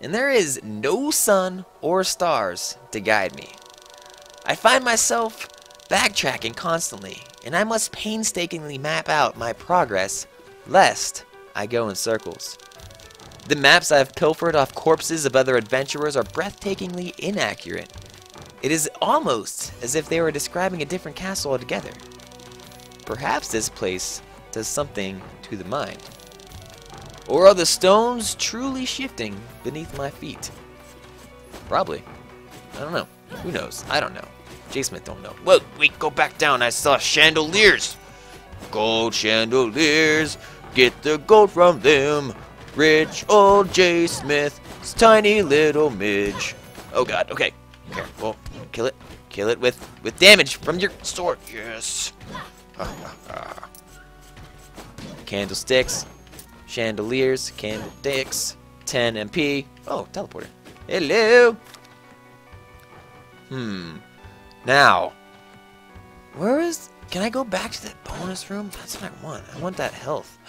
and there is no sun or stars to guide me. I find myself backtracking constantly, and I must painstakingly map out my progress lest I go in circles. The maps I've pilfered off corpses of other adventurers are breathtakingly inaccurate. It is almost as if they were describing a different castle altogether. Perhaps this place does something to the mind. Or are the stones truly shifting beneath my feet? Probably. I don't know. Who knows? I don't know. J. Smith don't know. Well, wait, go back down. I saw chandeliers. Gold chandeliers. Get the gold from them. Rich old J. Smith's tiny little midge. Oh god, okay. Here, well, kill it. Kill it with, with damage from your sword. Yes. *laughs* Candlesticks. Chandeliers. Candlesticks. 10 MP. Oh, teleporter. Hello. Hmm. Now, where is... Can I go back to that bonus room? That's what I want. I want that health. *gasps*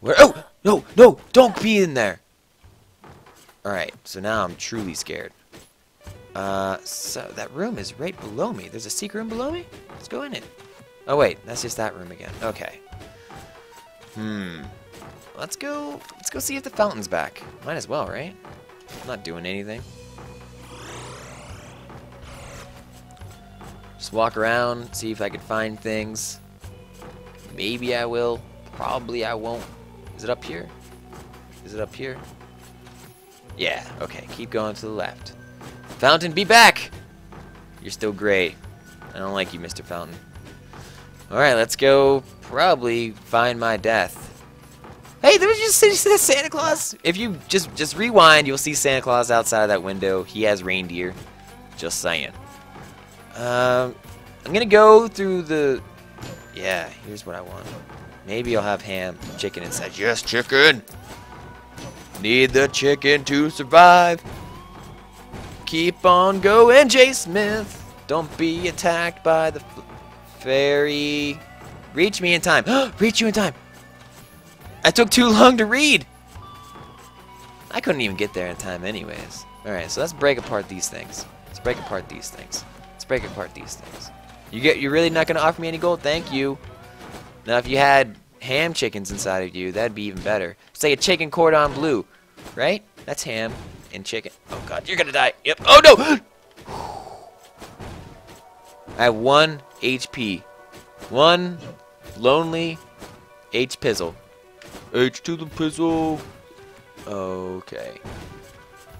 where... Oh! No! No! Don't be in there! Alright, so now I'm truly scared. Uh, so that room is right below me. There's a secret room below me? Let's go in it. Oh wait, that's just that room again. Okay. Hmm. Let's go, let's go see if the fountain's back. Might as well, right? I'm not doing anything. Just walk around, see if I can find things. Maybe I will. Probably I won't. Is it up here? Is it up here? Yeah, okay. Keep going to the left. Fountain, be back! You're still gray. I don't like you, Mr. Fountain. Alright, let's go probably find my death. Hey, there was just see *laughs* Santa Claus. If you just just rewind, you'll see Santa Claus outside of that window. He has reindeer. Just saying. Um, I'm gonna go through the. Yeah, here's what I want. Maybe I'll have ham, chicken inside. Yes, chicken. Need the chicken to survive. Keep on going, J. Smith. Don't be attacked by the fairy. Reach me in time. *gasps* Reach you in time. I took too long to read. I couldn't even get there in time anyways. Alright, so let's break apart these things. Let's break apart these things Let's break apart these things. You get you're really not gonna offer me any gold? Thank you. Now if you had ham chickens inside of you, that'd be even better. Say a chicken cordon bleu, right? That's ham and chicken. Oh god, you're gonna die. Yep. Oh no! I have one HP. One lonely H pizzle. H to the pizzle. Okay.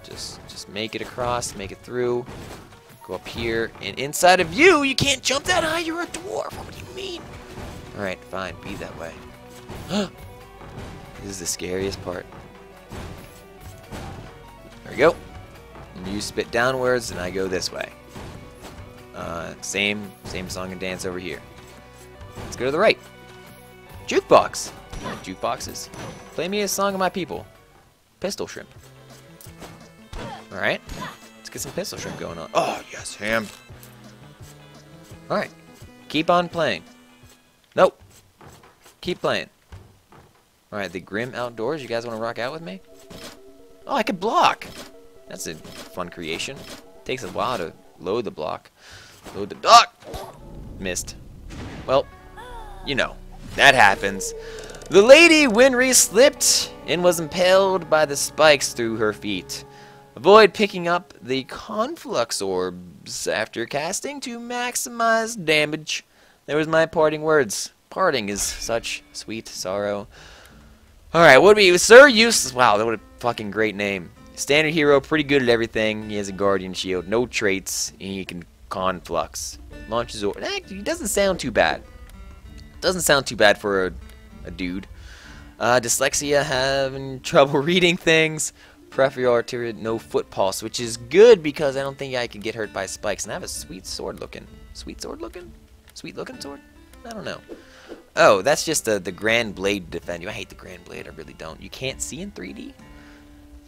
Just just make it across, make it through. Go up here, and inside of you, you can't jump that high, you're a dwarf. What do you mean? Alright, fine, be that way. *gasps* this is the scariest part. There we go. And you spit downwards, and I go this way. Uh, same, same song and dance over here. Let's go to the right. Jukebox. Jukeboxes. Play me a song of my people. Pistol shrimp. Alright. Let's get some pistol shrimp going on. Oh, yes, ham. Alright. Keep on playing. Nope. Keep playing. Alright, the Grim Outdoors. You guys want to rock out with me? Oh, I can block. That's a fun creation. Takes a while to load the block. Load the dock. Missed. Well, you know. That happens. The lady Winry slipped and was impaled by the spikes through her feet. Avoid picking up the conflux orbs after casting to maximize damage. There was my parting words. Parting is such sweet sorrow. Alright, what would be Sir Eustace? Wow, that would a fucking great name. Standard hero, pretty good at everything. He has a guardian shield, no traits, and he can conflux. Launches or actually, he doesn't sound too bad. Doesn't sound too bad for a, a dude. Uh, dyslexia, having trouble *laughs* reading things. Peripheral artery, no foot pulse, which is good because I don't think I could get hurt by spikes. And I have a sweet sword looking. Sweet sword looking? Sweet looking sword? I don't know. Oh, that's just the, the Grand Blade defend you. I hate the Grand Blade, I really don't. You can't see in 3D?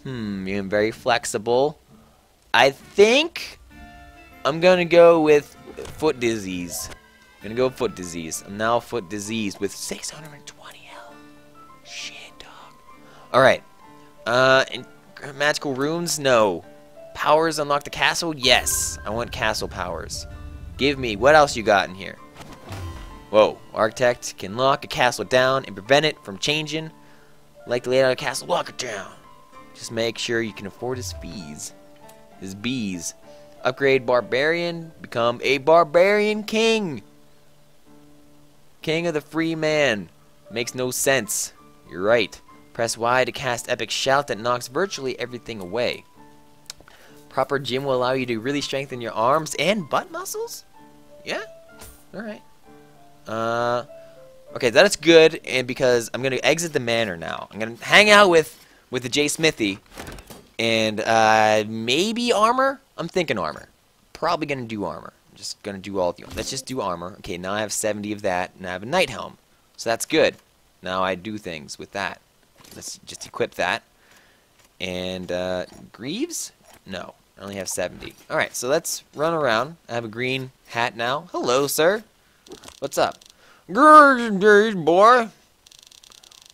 Hmm, you're very flexible. I think I'm gonna go with foot disease. I'm gonna go foot disease. I'm now foot disease with 620 health. Shit, dog. Alright. Uh, magical runes? No. Powers unlock the castle? Yes. I want castle powers. Give me. What else you got in here? Whoa. Architect can lock a castle down and prevent it from changing. Like to lay out a castle, lock it down. Just make sure you can afford his fees. His bees. Upgrade barbarian. Become a barbarian king. King of the free man. Makes no sense. You're right. Press Y to cast Epic Shout that knocks virtually everything away. Proper gym will allow you to really strengthen your arms and butt muscles? Yeah? Alright. Uh, okay, that's good, and because I'm going to exit the manor now. I'm going to hang out with, with the J. Smithy, and uh, maybe armor? I'm thinking armor. Probably going to do armor. Just going to do all of you. Let's just do armor. Okay, now I have 70 of that, and I have a knight helm. So that's good. Now I do things with that. Let's just equip that. And uh, Greaves? No, I only have 70. Alright, so let's run around. I have a green hat now. Hello, sir. What's up? Good boy.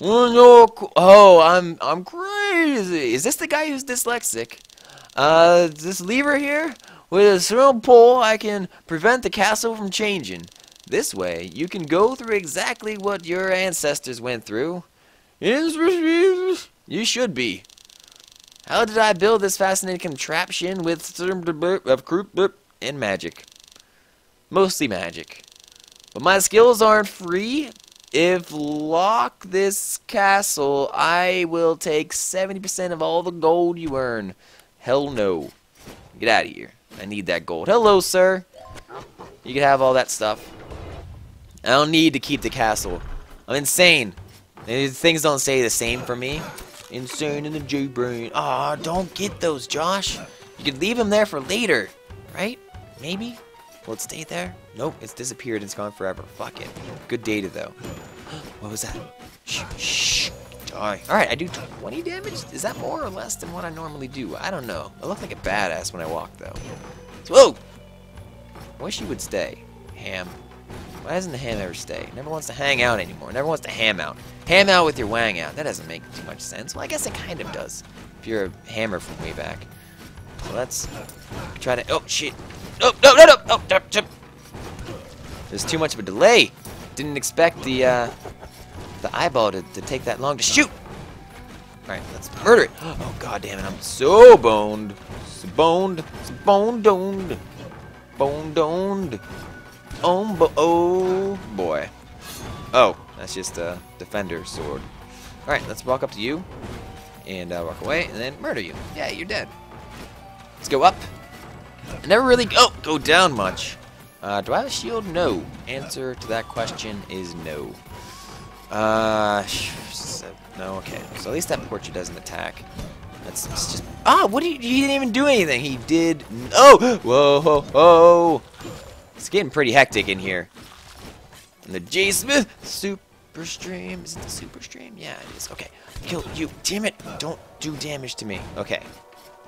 Oh, I'm I'm crazy. Is this the guy who's dyslexic? Uh, this lever here with a small pole, I can prevent the castle from changing. This way, you can go through exactly what your ancestors went through. You should be. How did I build this fascinating contraption with of and magic? Mostly magic. But my skills aren't free. If lock this castle, I will take 70% of all the gold you earn. Hell no. Get out of here. I need that gold. Hello, sir. You can have all that stuff. I don't need to keep the castle. I'm insane. Things don't stay the same for me. Insane in the J-brain. Ah, oh, don't get those, Josh. You could leave them there for later, right? Maybe? Will it stay there? Nope, it's disappeared. It's gone forever. Fuck it. Good data, though. *gasps* what was that? Shh, shh. Die. Alright, I do 20 damage? Is that more or less than what I normally do? I don't know. I look like a badass when I walk, though. Whoa! Wish you would stay. Ham. Why doesn't the ham ever stay? Never wants to hang out anymore. Never wants to ham out. Ham out with your wang out. That doesn't make too much sense. Well, I guess it kind of does. If you're a hammer from way back. So let's try to... Oh, shit. Oh, no, no, no! Oh. There's too much of a delay. Didn't expect the, uh, the eyeball to, to take that long to shoot. Alright, let's murder it. *gasps* Oh, god damn it. I'm so boned. So boned. So boned. Boned. Boned. Oh, oh boy. Oh, that's just a defender sword. Alright, let's walk up to you. And uh, walk away, and then murder you. Yeah, you're dead. Let's go up. I never really oh, go down much. Uh, do I have a shield? No. Answer to that question is no. Uh, no, okay. So at least that portrait doesn't attack. That's, just... Ah, what do you... He didn't even do anything. He did... Oh! Whoa, whoa, whoa! It's getting pretty hectic in here. And the J. Smith super stream. Is it the super stream? Yeah, it is. Okay. Kill you. Damn it. Don't do damage to me. Okay.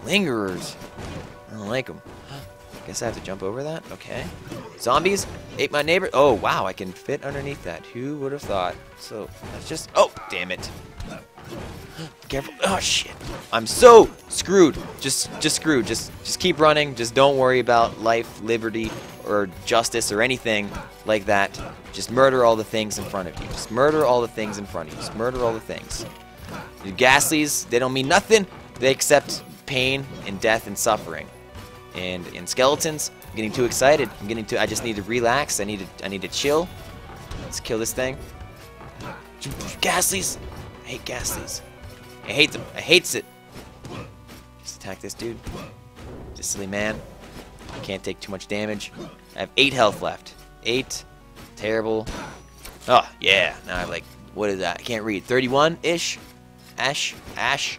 Lingerers. I don't like them. Guess I have to jump over that? Okay. Zombies ate my neighbor. Oh, wow. I can fit underneath that. Who would have thought? So, that's just... Oh, damn it. Careful. Oh, shit. I'm so screwed. Just just screwed. Just just keep running. Just don't worry about life, liberty, or justice or anything like that. Just murder all the things in front of you. Just murder all the things in front of you. Just murder all the things. The ghastlies, they don't mean nothing. They accept pain and death and suffering. And in skeletons, I'm getting too excited. I'm getting too I just need to relax. I need to I need to chill. Let's kill this thing. Ghastlies! I hate ghastlies. I hate them. I hates it. Just attack this dude. This silly man. I Can't take too much damage. I have eight health left. Eight. Terrible. Oh, yeah. Now I have like, what is that? I can't read. 31-ish? Ash? Ash?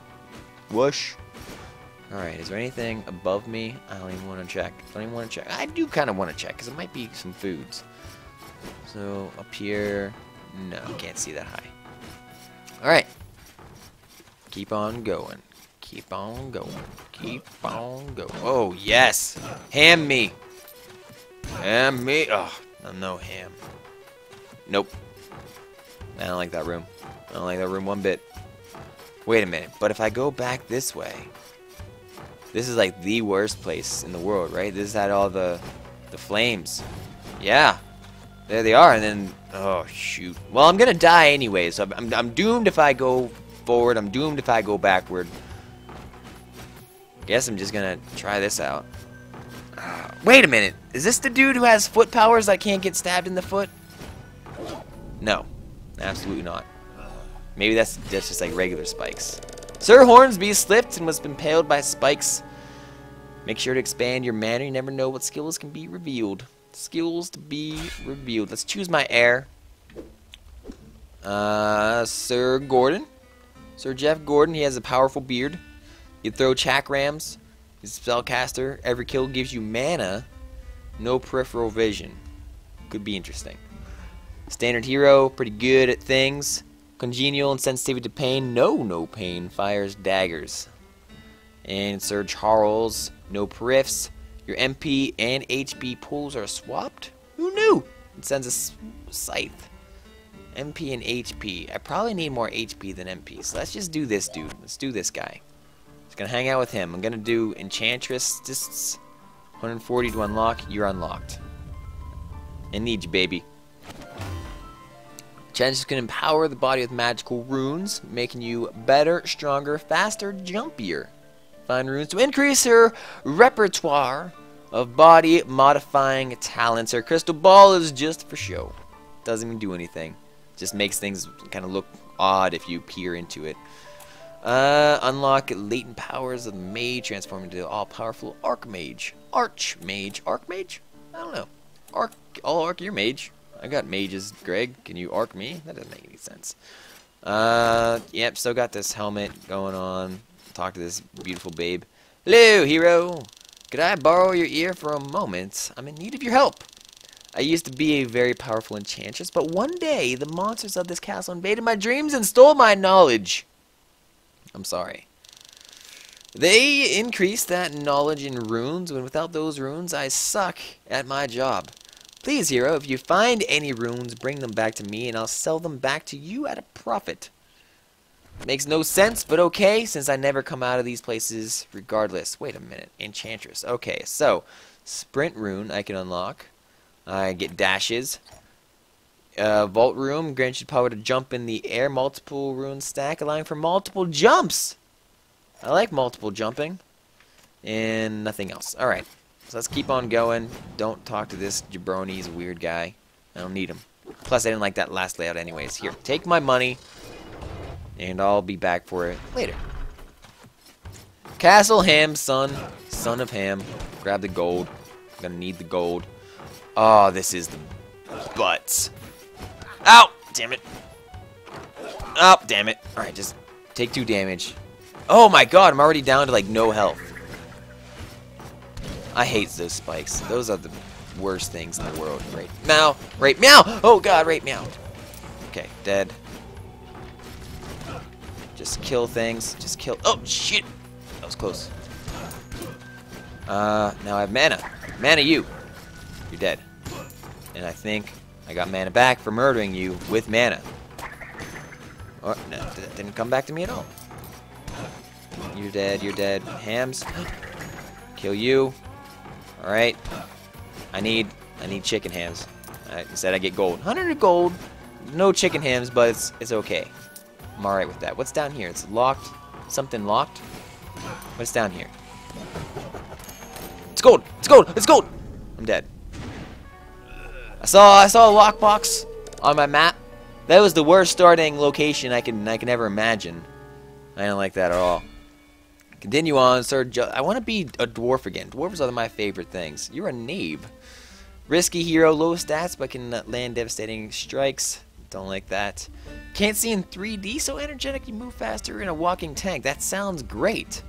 Whoosh? Alright, is there anything above me? I don't even want to check. I don't even want to check. I do kind of want to check, because it might be some foods. So up here, no, can't see that high. All right, keep on going. Keep on going. Keep on going. Oh yes, ham me. Ham me. Oh, no ham. Nope. I don't like that room. I don't like that room one bit. Wait a minute, but if I go back this way, this is like the worst place in the world, right? This had all the the flames. Yeah, there they are, and then oh shoot. Well, I'm gonna die anyway, so I'm I'm doomed if I go forward. I'm doomed if I go backward. Guess I'm just gonna try this out. Uh, *sighs* wait a minute, is this the dude who has foot powers that can't get stabbed in the foot? No, absolutely not. Maybe that's, that's just like regular spikes. Sir Hornsby slipped and was impaled by spikes. Make sure to expand your mana. You never know what skills can be revealed. Skills to be revealed. Let's choose my heir. Uh, Sir Gordon. Sir Jeff Gordon. He has a powerful beard. You throw chakrams. He's a spellcaster. Every kill gives you mana. No peripheral vision. Could be interesting. Standard hero. Pretty good at things. Congenial and sensitivity to pain. No, no pain. Fires daggers. And Sir Charles, no periffs. Your MP and HP pools are swapped? Who knew? It sends a scythe. MP and HP. I probably need more HP than MP. So let's just do this dude. Let's do this guy. Just gonna hang out with him. I'm gonna do Enchantress. Just 140 to unlock. You're unlocked. I need you, baby. Enchantress can empower the body with magical runes, making you better, stronger, faster, jumpier. Find runes to increase her repertoire of body modifying talents. Her crystal ball is just for show. Doesn't even do anything. Just makes things kind of look odd if you peer into it. Uh, unlock latent powers of the mage, transform into all-powerful archmage. Archmage. Archmage? I don't know. Arc. I'll arc your mage. I got mages, Greg. Can you arc me? That doesn't make any sense. Uh, yep, still got this helmet going on. Talk to this beautiful babe. Hello, hero. Could I borrow your ear for a moment? I'm in need of your help. I used to be a very powerful enchantress, but one day the monsters of this castle invaded my dreams and stole my knowledge. I'm sorry. They increased that knowledge in runes, and without those runes, I suck at my job. Please, hero, if you find any runes, bring them back to me, and I'll sell them back to you at a profit. Makes no sense, but okay, since I never come out of these places regardless. Wait a minute. Enchantress. Okay, so, Sprint rune I can unlock. I get dashes. Uh, Vault room grants you power to jump in the air. Multiple rune stack, allowing for multiple jumps. I like multiple jumping. And nothing else. Alright. So let's keep on going. Don't talk to this jabroni. He's a weird guy. I don't need him. Plus, I didn't like that last layout anyways. Here, take my money, and I'll be back for it later. Castle Ham, son. Son of Ham. Grab the gold. I'm gonna need the gold. Oh, this is the butts. Ow! Damn it. Oh, damn it. Alright, just take two damage. Oh my god, I'm already down to like no health. I hate those spikes. Those are the worst things in the world. Right meow. Right meow. Oh god, right meow. Okay, dead. Just kill things. Just kill. Oh shit. That was close. Uh, now I have mana. Mana you. You're dead. And I think I got mana back for murdering you with mana. Oh, no, that didn't come back to me at all. You're dead, you're dead. Hams. *gasps* Kill you. Alright. I need I need chicken hams. Right, instead I get gold. 100 gold. No chicken hams, but it's it's okay. I'm alright with that. What's down here? It's locked. Something locked? What's down here? It's gold! It's gold! It's gold! I'm dead. I saw I saw a lockbox on my map. That was the worst starting location I can I can ever imagine. I don't like that at all. Continue on, sir. I want to be a dwarf again. Dwarves are my favorite things. You're a knave. Risky hero, low stats, but can land devastating strikes. Don't like that. Can't see in 3D, so energetic you move faster in a walking tank. That sounds great.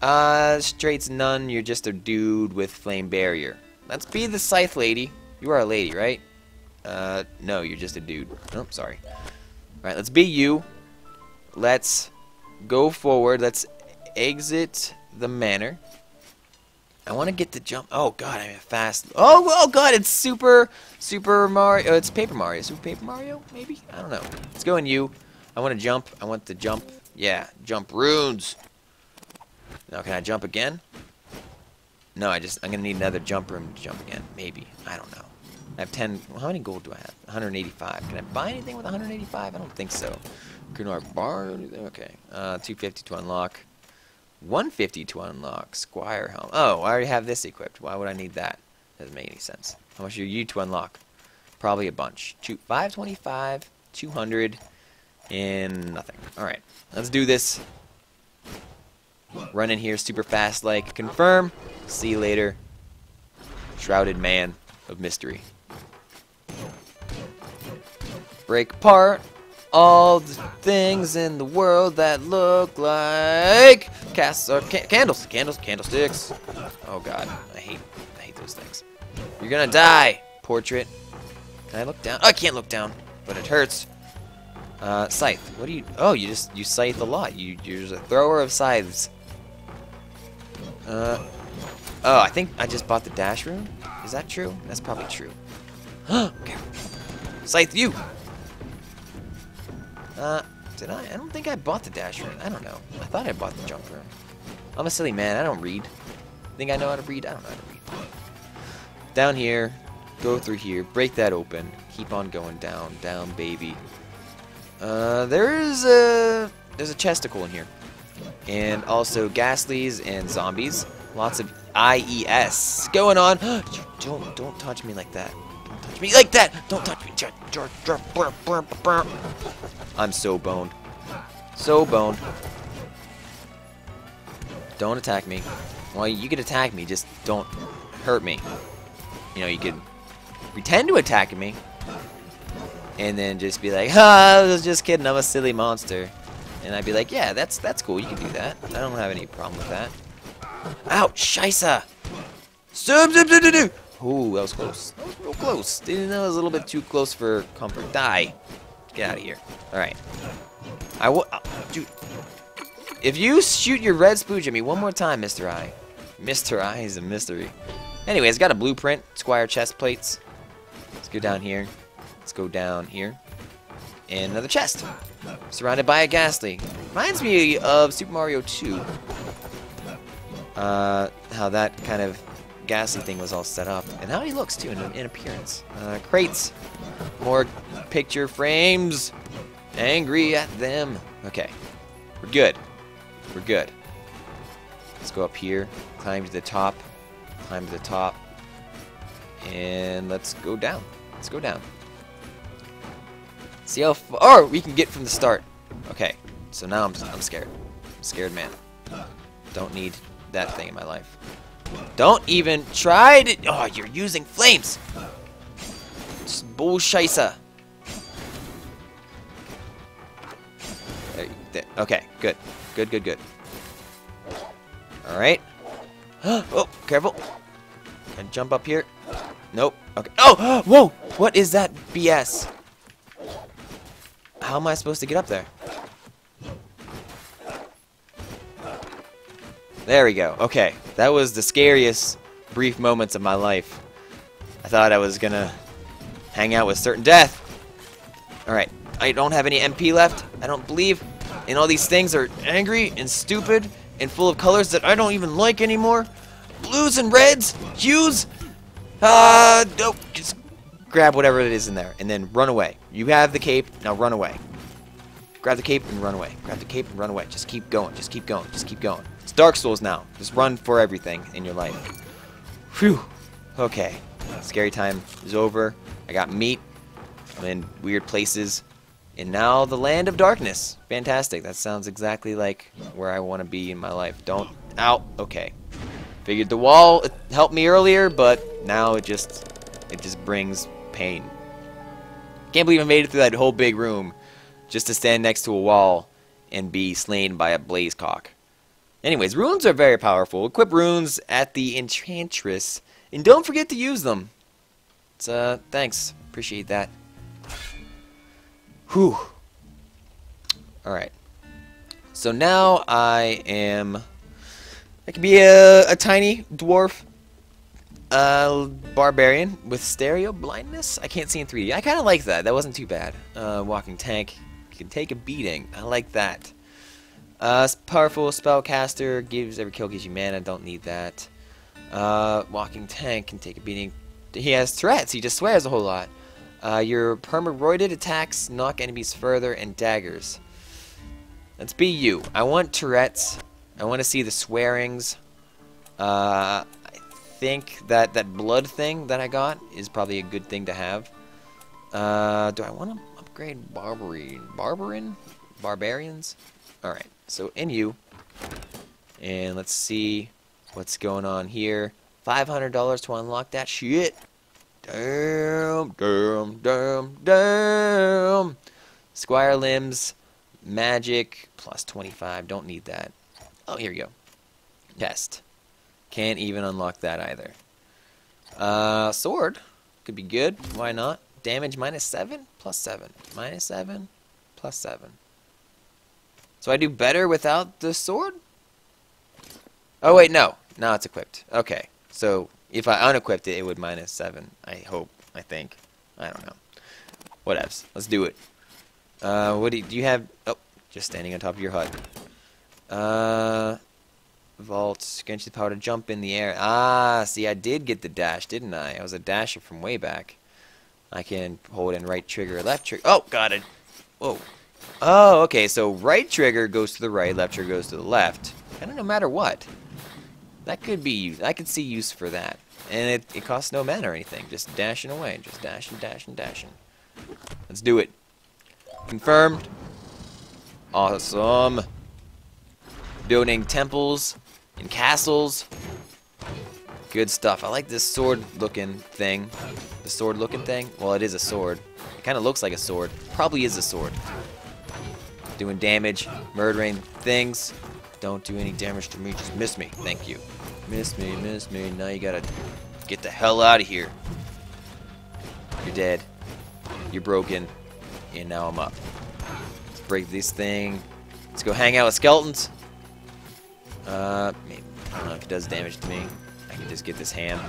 Uh, straight's none. You're just a dude with flame barrier. Let's be the scythe lady. You are a lady, right? Uh, no, you're just a dude. Oh, sorry. Alright, let's be you. Let's go forward. Let's exit the manor. I want to get the jump. Oh god, I'm fast. Oh, oh god, it's Super Super Mario. Oh, it's Paper Mario. Super Paper Mario, maybe? I don't know. Let's go in you. I want to jump. I want to jump. Yeah, jump runes. Now, can I jump again? No, I just I'm gonna need another jump room to jump again. Maybe. I don't know. I have 10. How many gold do I have? 185. Can I buy anything with 185? I don't think so. I bar Okay. Uh, 250 to unlock. 150 to unlock. Squire helm. Oh, I already have this equipped. Why would I need that? Doesn't make any sense. How much are you to unlock? Probably a bunch. Two, 525, 200, and nothing. Alright, let's do this. Run in here super fast like. Confirm. See you later. Shrouded man of mystery. Break apart all the things in the world that look like casts or ca candles, candles, candlesticks. Oh god, I hate, I hate those things. You're gonna die. Portrait. Can I look down? Oh, I can't look down, but it hurts. Uh, scythe. What do you? Oh, you just you scythe a lot. You you're a thrower of scythes. Uh. Oh, I think I just bought the dash room. Is that true? That's probably true. *gasps* okay. Scythe you. Uh, did I? I don't think I bought the dash room. I don't know. I thought I bought the jump room. I'm a silly man. I don't read. Think I know how to read? I don't know how to read. Down here. Go through here. Break that open. Keep on going down. Down, baby. Uh, there is a... There's a chesticle in here. And also ghastlies and zombies. Lots of IES going on. *gasps* don't, don't touch me like that. Touch me like that. Don't touch me. I'm so boned. So boned. Don't attack me. Well, you could attack me, just don't hurt me. You know, you could pretend to attack me, and then just be like, *laughs* "Ha, I was just kidding. I'm a silly monster." And I'd be like, "Yeah, that's that's cool. You can do that. I don't have any problem with that." Ouch, Shisa! Ooh, that was close. That was real close. Didn't know it was a little bit too close for comfort. Die. Get out of here. Alright. I will. Uh, dude. If you shoot your red spooge at me one more time, Mr. I. Mr. I is a mystery. Anyway, it's got a blueprint. Squire chest plates. Let's go down here. Let's go down here. And another chest. Surrounded by a ghastly. Reminds me of Super Mario 2. Uh, how that kind of ghastly thing was all set up. And how he looks, too, in, in appearance. Uh, crates. More picture frames. Angry at them. Okay. We're good. We're good. Let's go up here. Climb to the top. Climb to the top. And let's go down. Let's go down. See how far we can get from the start. Okay. So now I'm, I'm scared. I'm scared man. Don't need that thing in my life. Don't even try to... Oh, you're using flames. It's bullshisa. Okay, good. Good, good, good. Alright. *gasps* oh, careful. And jump up here. Nope. Okay. Oh! *gasps* Whoa! What is that BS? How am I supposed to get up there? There we go. Okay. That was the scariest brief moments of my life. I thought I was gonna hang out with certain death. Alright. I don't have any MP left. I don't believe. And all these things are angry and stupid and full of colors that I don't even like anymore. Blues and reds, hues. Uh, nope. Just grab whatever it is in there and then run away. You have the cape, now run away. Grab the cape and run away. Grab the cape and run away. Just keep going. Just keep going. Just keep going. It's Dark Souls now. Just run for everything in your life. Phew. Okay. Scary time is over. I got meat. I'm in weird places. And now the land of darkness. Fantastic. That sounds exactly like where I want to be in my life. Don't. Ow. Okay. Figured the wall helped me earlier, but now it just it just brings pain. Can't believe I made it through that whole big room just to stand next to a wall and be slain by a blaze cock. Anyways, runes are very powerful. Equip runes at the Enchantress, and don't forget to use them. It's, uh, thanks. Appreciate that. Whew. Alright. So now I am... I can be a, a tiny dwarf uh, barbarian with stereo blindness. I can't see in 3D. I kind of like that. That wasn't too bad. Uh, walking tank You can take a beating. I like that. Uh, powerful spellcaster gives every kill gives you mana. Don't need that. Uh, walking tank can take a beating. He has threats. He just swears a whole lot. Uh, your permaroided attacks knock enemies further and daggers. Let's be you. I want Tourette's. I want to see the swearings. Uh, I think that that blood thing that I got is probably a good thing to have. Uh, do I want to upgrade Barbarian? Barbarin? Barbarians? Alright, so you. And let's see what's going on here. $500 to unlock that shit. Damn, damn, damn, damn. Squire limbs, magic, plus 25. Don't need that. Oh, here we go. Test. Can't even unlock that either. Uh, sword. Could be good. Why not? Damage minus 7, plus 7. Minus 7, plus 7. So I do better without the sword? Oh, wait, no. Now it's equipped. Okay. So if I unequipped it, it would minus 7. I hope. I think. I don't know. Whatevs. Let's do it. Uh, what do you, do you have? Oh, just standing on top of your hut. Uh, vault. You the power to jump in the air. Ah, see, I did get the dash, didn't I? I was a dasher from way back. I can hold in right trigger, left trigger. Oh, got it. Whoa. Oh, okay. So right trigger goes to the right, left trigger goes to the left. Kind of no matter what. That could be used. I could see use for that. And it, it costs no mana or anything. Just dashing away. Just dashing, dashing, dashing. Let's do it. Confirmed. Awesome. Building temples and castles. Good stuff. I like this sword-looking thing. The sword-looking thing. Well, it is a sword. It kind of looks like a sword. Probably is a sword. Doing damage, murdering things. Don't do any damage to me, just miss me. Thank you. Miss me, miss me. Now you gotta get the hell out of here. You're dead. You're broken. And now I'm up. Let's break this thing. Let's go hang out with skeletons. Uh, maybe, I don't know if it does damage to me. I can just get this ham.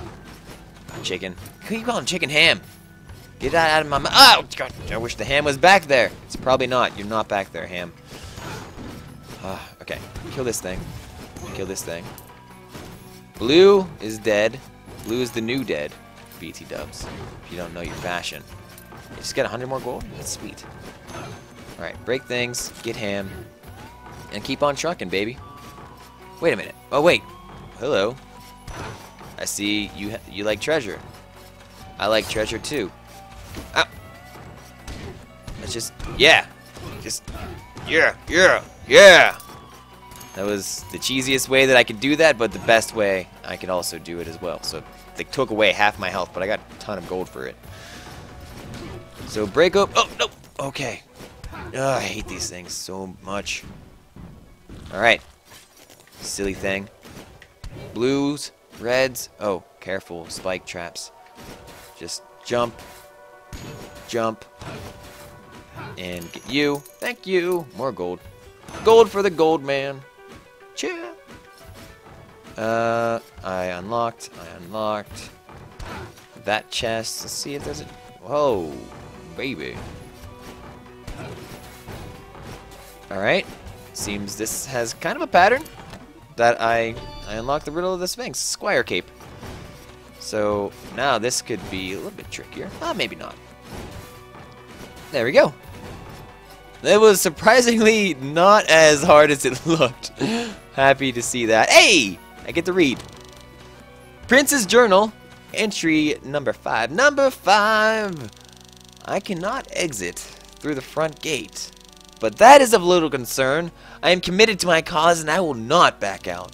Chicken. Who you calling chicken ham? Get that out of my mouth. Oh, God. I wish the ham was back there. It's probably not. You're not back there, ham. Uh, okay, kill this thing. Kill this thing. Blue is dead. Blue is the new dead. BT dubs. If you don't know your fashion. You just get 100 more gold? That's sweet. Alright, break things, get ham, and keep on trucking, baby. Wait a minute. Oh, wait. Hello. I see you you like treasure. I like treasure too. Let's just, yeah. Just, yeah, yeah. Yeah! That was the cheesiest way that I could do that, but the best way I could also do it as well. So they took away half my health, but I got a ton of gold for it. So break up. Oh, no. Okay. I hate these things so much. Alright. Silly thing. Blues, reds. Oh, careful. Spike traps. Just jump. Jump. And get you. Thank you. More gold. Gold for the gold man. Cheer. Uh, I unlocked. I unlocked that chest. Let's see if there's a. Whoa, baby. All right. Seems this has kind of a pattern that I I unlocked the riddle of the Sphinx, Squire Cape. So now this could be a little bit trickier. Ah, maybe not. There we go. It was surprisingly not as hard as it *laughs* looked. Happy to see that. Hey! I get to read. Prince's Journal, entry number five. Number five! I cannot exit through the front gate. But that is of little concern. I am committed to my cause and I will not back out.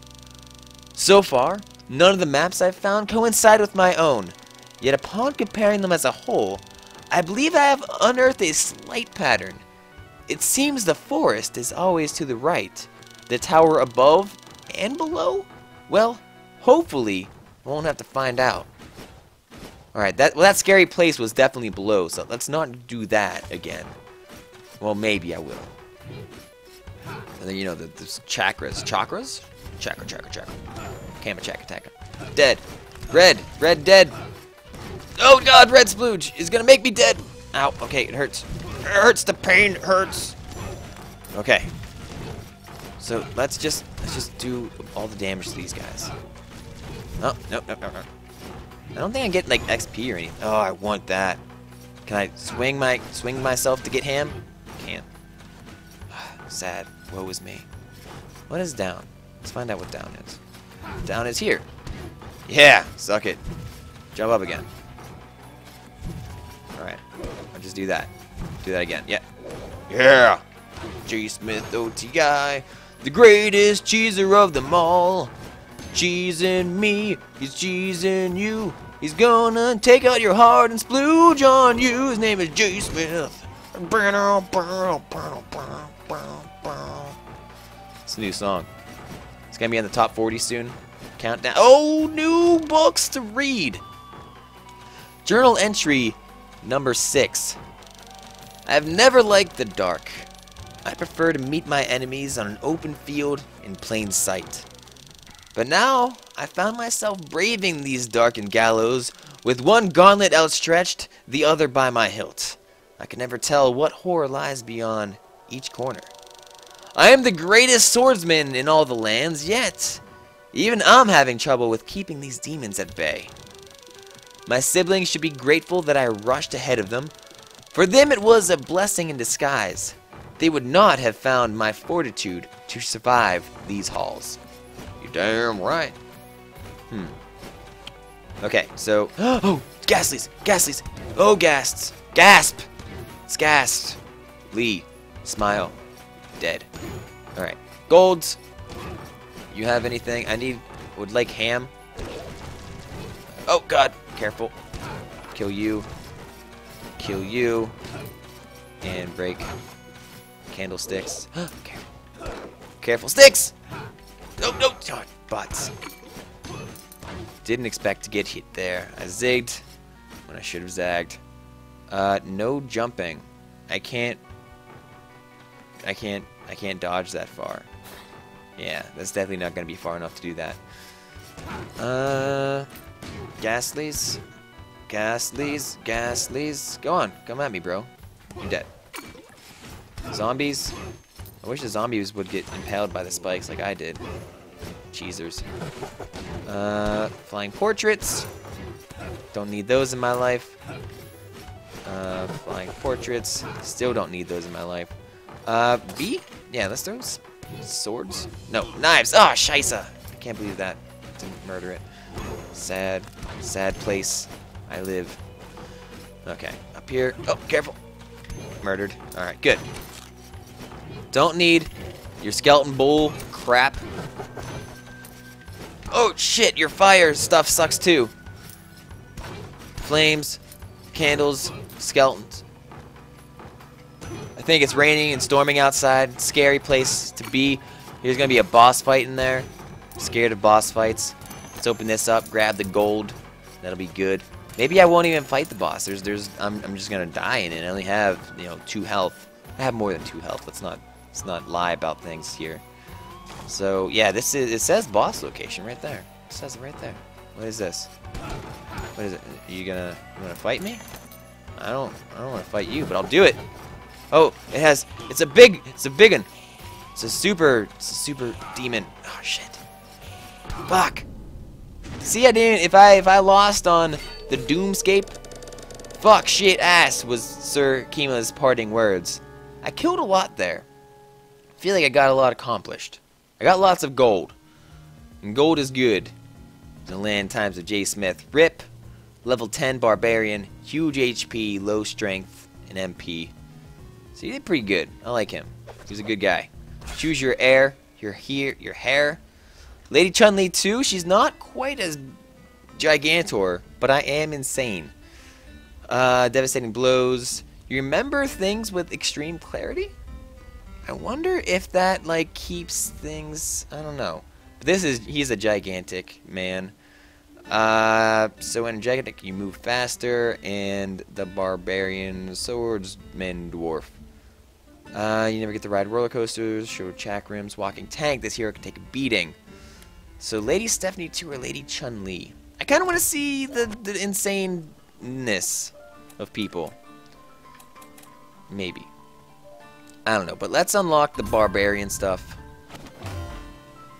So far, none of the maps I've found coincide with my own. Yet upon comparing them as a whole, I believe I have unearthed a slight pattern. It seems the forest is always to the right. The tower above and below? Well, hopefully, we won't have to find out. Alright, that well that scary place was definitely below, so let's not do that again. Well, maybe I will. And then, you know, the, the chakras. Chakras? Chakra, chakra, chakra. Kama chakra, chakra. Dead. Red. Red dead. Oh, God, red splooge is to make me dead. Ow. Okay, it hurts. It hurts. The pain hurts. Okay. So, let's just, let's just do all the damage to these guys. Oh, no, no, no, no. I don't think I get, like, XP or anything. Oh, I want that. Can I swing my, swing myself to get ham? Can't. *sighs* Sad. Woe is me. What is down? Let's find out what down is. Down is here. Yeah, suck it. Jump up again. Alright. I'll just do that. Do that again. Yeah. Yeah! J. Smith OTI, the greatest cheeser of them all. Cheesing me, he's cheesing you. He's gonna take out your heart and splooge on you. His name is J. Smith. It's a new song. It's gonna be in the top 40 soon. Countdown. Oh, new books to read. Journal entry number six. I have never liked the dark. I prefer to meet my enemies on an open field in plain sight. But now, I found myself braving these darkened gallows, with one gauntlet outstretched, the other by my hilt. I can never tell what horror lies beyond each corner. I am the greatest swordsman in all the lands, yet even I'm having trouble with keeping these demons at bay. My siblings should be grateful that I rushed ahead of them. For them it was a blessing in disguise. They would not have found my fortitude to survive these halls. You're damn right. Hmm. Okay, so... *gasps* Oh! Ghastlies! Ghastlies! Oh, ghasts! Gasp! It's gasped. Lee. Smile dead. Alright. Golds. You have anything? I need... Would like ham. Oh, God. Careful. Kill you. Kill you. And break candlesticks. *gasps* Careful. Careful. Sticks! No, no. Oh, butts. Didn't expect to get hit there. I zigged when I should have zagged. Uh, no jumping. I can't I can't I can't dodge that far. Yeah, that's definitely not going to be far enough to do that. Uh, Ghastlies, Ghastlies, Ghastlies. Go on, come at me, bro. You're dead. Zombies. I wish the zombies would get impaled by the spikes like I did. Cheesers. Uh, flying portraits. Don't need those in my life. Uh, flying portraits. Still don't need those in my life. Uh, B? Yeah, let's throw swords. No, knives. Oh, scheisse. I can't believe that. Didn't murder it. Sad, sad place I live. Okay, up here. Oh, careful. Murdered. Alright, good. Don't need your skeleton bull crap. Oh, shit, your fire stuff sucks too. Flames, candles, skeletons. I think it's raining and storming outside. Scary place to be. There's to be a boss fight in there. Scared of boss fights. Let's open this up, grab the gold. That'll be good. Maybe I won't even fight the boss. There's, there's, I'm, I'm just gonna die in it. I only have, you know, two health. I have more than two health. Let's not, let's not lie about things here. So yeah, this is, it says boss location right there. It says it right there. What is this? What is it? Are you gonna, you wanna fight me? I don't, I don't wanna fight you, but I'll do it. Oh, it has, it's a big, it's a big one. It's a super, it's a super demon. Oh, shit. Fuck. See, I didn't, if I, if I lost on the Doomscape, fuck, shit, ass was Sir Kima's parting words. I killed a lot there. I feel like I got a lot accomplished. I got lots of gold. And gold is good. The land times of J. Smith. Rip. Level 10 Barbarian. Huge HP, low strength, and MP. So he did pretty good. I like him. He's a good guy. Choose your heir, your hair, your hair. Lady Chun-Li too. She's not quite as gigantor, but I am insane. Uh, devastating blows. You remember things with extreme clarity? I wonder if that like keeps things. I don't know. But this is he's a gigantic man. Uh, so energetic, you move faster, and the barbarian swordsman dwarf. Uh, you never get to ride roller coasters, show chakrams, walking tank. This hero can take a beating. So Lady Stephanie 2 or Lady Chun-Li. I kind of want to see the, the insaneness of people. Maybe. I don't know, but let's unlock the barbarian stuff.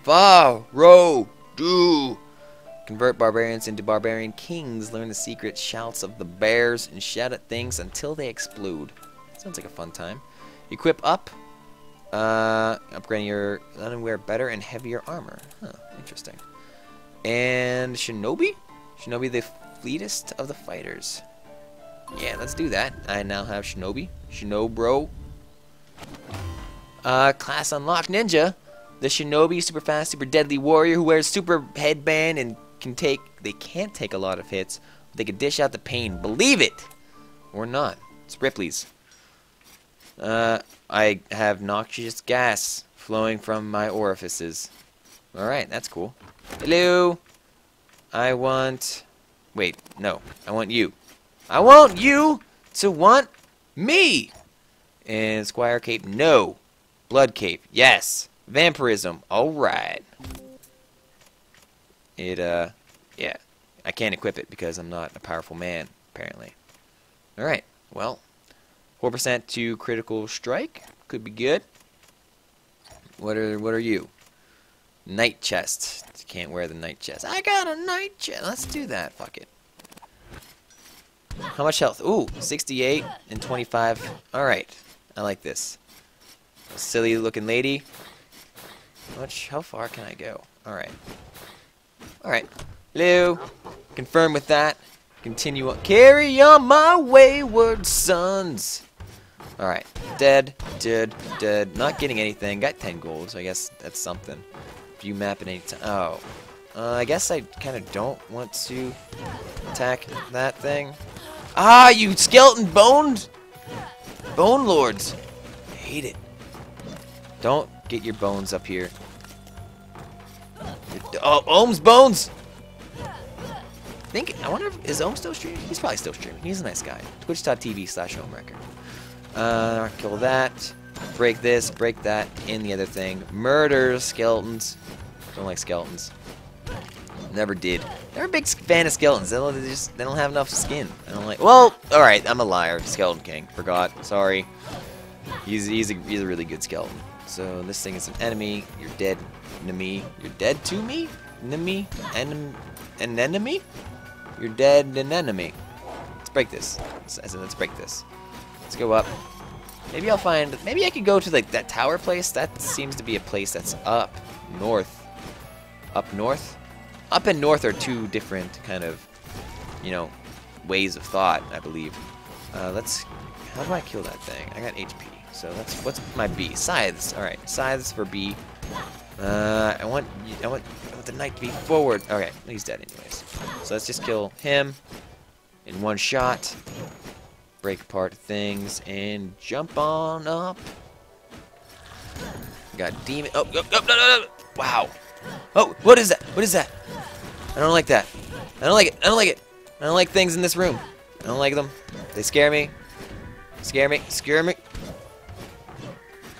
Fus, ro, dah. Convert barbarians into barbarian kings. Learn the secret shouts of the bears and shout at things until they explode. Sounds like a fun time. Equip up. Uh, upgrading your underwear better and heavier armor. Huh, interesting. And Shinobi? Shinobi the fleetest of the fighters. Yeah, let's do that. I now have Shinobi. Shinobro. Uh, class unlocked Ninja. The Shinobi, super fast, super deadly warrior who wears super headband and can take, they can't take a lot of hits. They can dish out the pain. Believe it! Or not. It's Ripley's. Uh, I have noxious gas flowing from my orifices. Alright, that's cool. Hello! I want... Wait, no. I want you. I want you to want me! And Squire Cape, no. Blood Cape, yes. Vampirism, alright. It, uh, yeah. I can't equip it because I'm not a powerful man, apparently. Alright, well. 4% to critical strike. Could be good. What are, what are you? Knight chest. Can't wear the knight chest. I got a knight chest. Let's do that. Fuck it. How much health? Ooh, 68 and 25. Alright. I like this. Silly looking lady. How much? How far can I go? Alright. Alright. Hello. Confirm with that. Continue on. Carry on my wayward sons. Alright. Dead, dead, dead. Not getting anything. Got 10 gold, so I guess that's something. View map at any time. Oh. Uh, I guess I kind of don't want to attack that thing. Ah, you skeleton boned bone lords. I hate it. Don't get your bones up here. Oh, Ohm's bones. I think I wonder if is Ohm still streaming? He's probably still streaming. He's a nice guy. Twitch.tv slash Record. Uh, kill that. Break this. Break that. and the other thing. Murder skeletons. Don't like skeletons. Never did. Never a big fan of skeletons. They don't, they just they don't have enough skin. I don't like. Well, all right. I'm a liar. Skeleton King. Forgot. Sorry. He's he's a, he's a really good skeleton. So this thing is an enemy. You're dead. Enemy. You're dead to me. Enemy. An enemy. You're dead. An enemy. Let's break this. Let's, let's break this. Let's go up. Maybe I'll find. Maybe I could go to like that tower place. That seems to be a place that's up north. Up north. Up and north are two different kind of, you know, ways of thought. I believe. Uh, let's. How do I kill that thing? I got HP. So that's what's my B? Scythes. All right, scythes for B. Uh, I want I want I want the knight to be forward. Okay, he's dead anyways. So let's just kill him in one shot. Break apart things and jump on up. Got demon. Oh, oh, oh, no, no, no. Wow. Oh, what is that? What is that? I don't like that. I don't like it. I don't like it. I don't like things in this room. I don't like them. They scare me. Scare me. Scare me.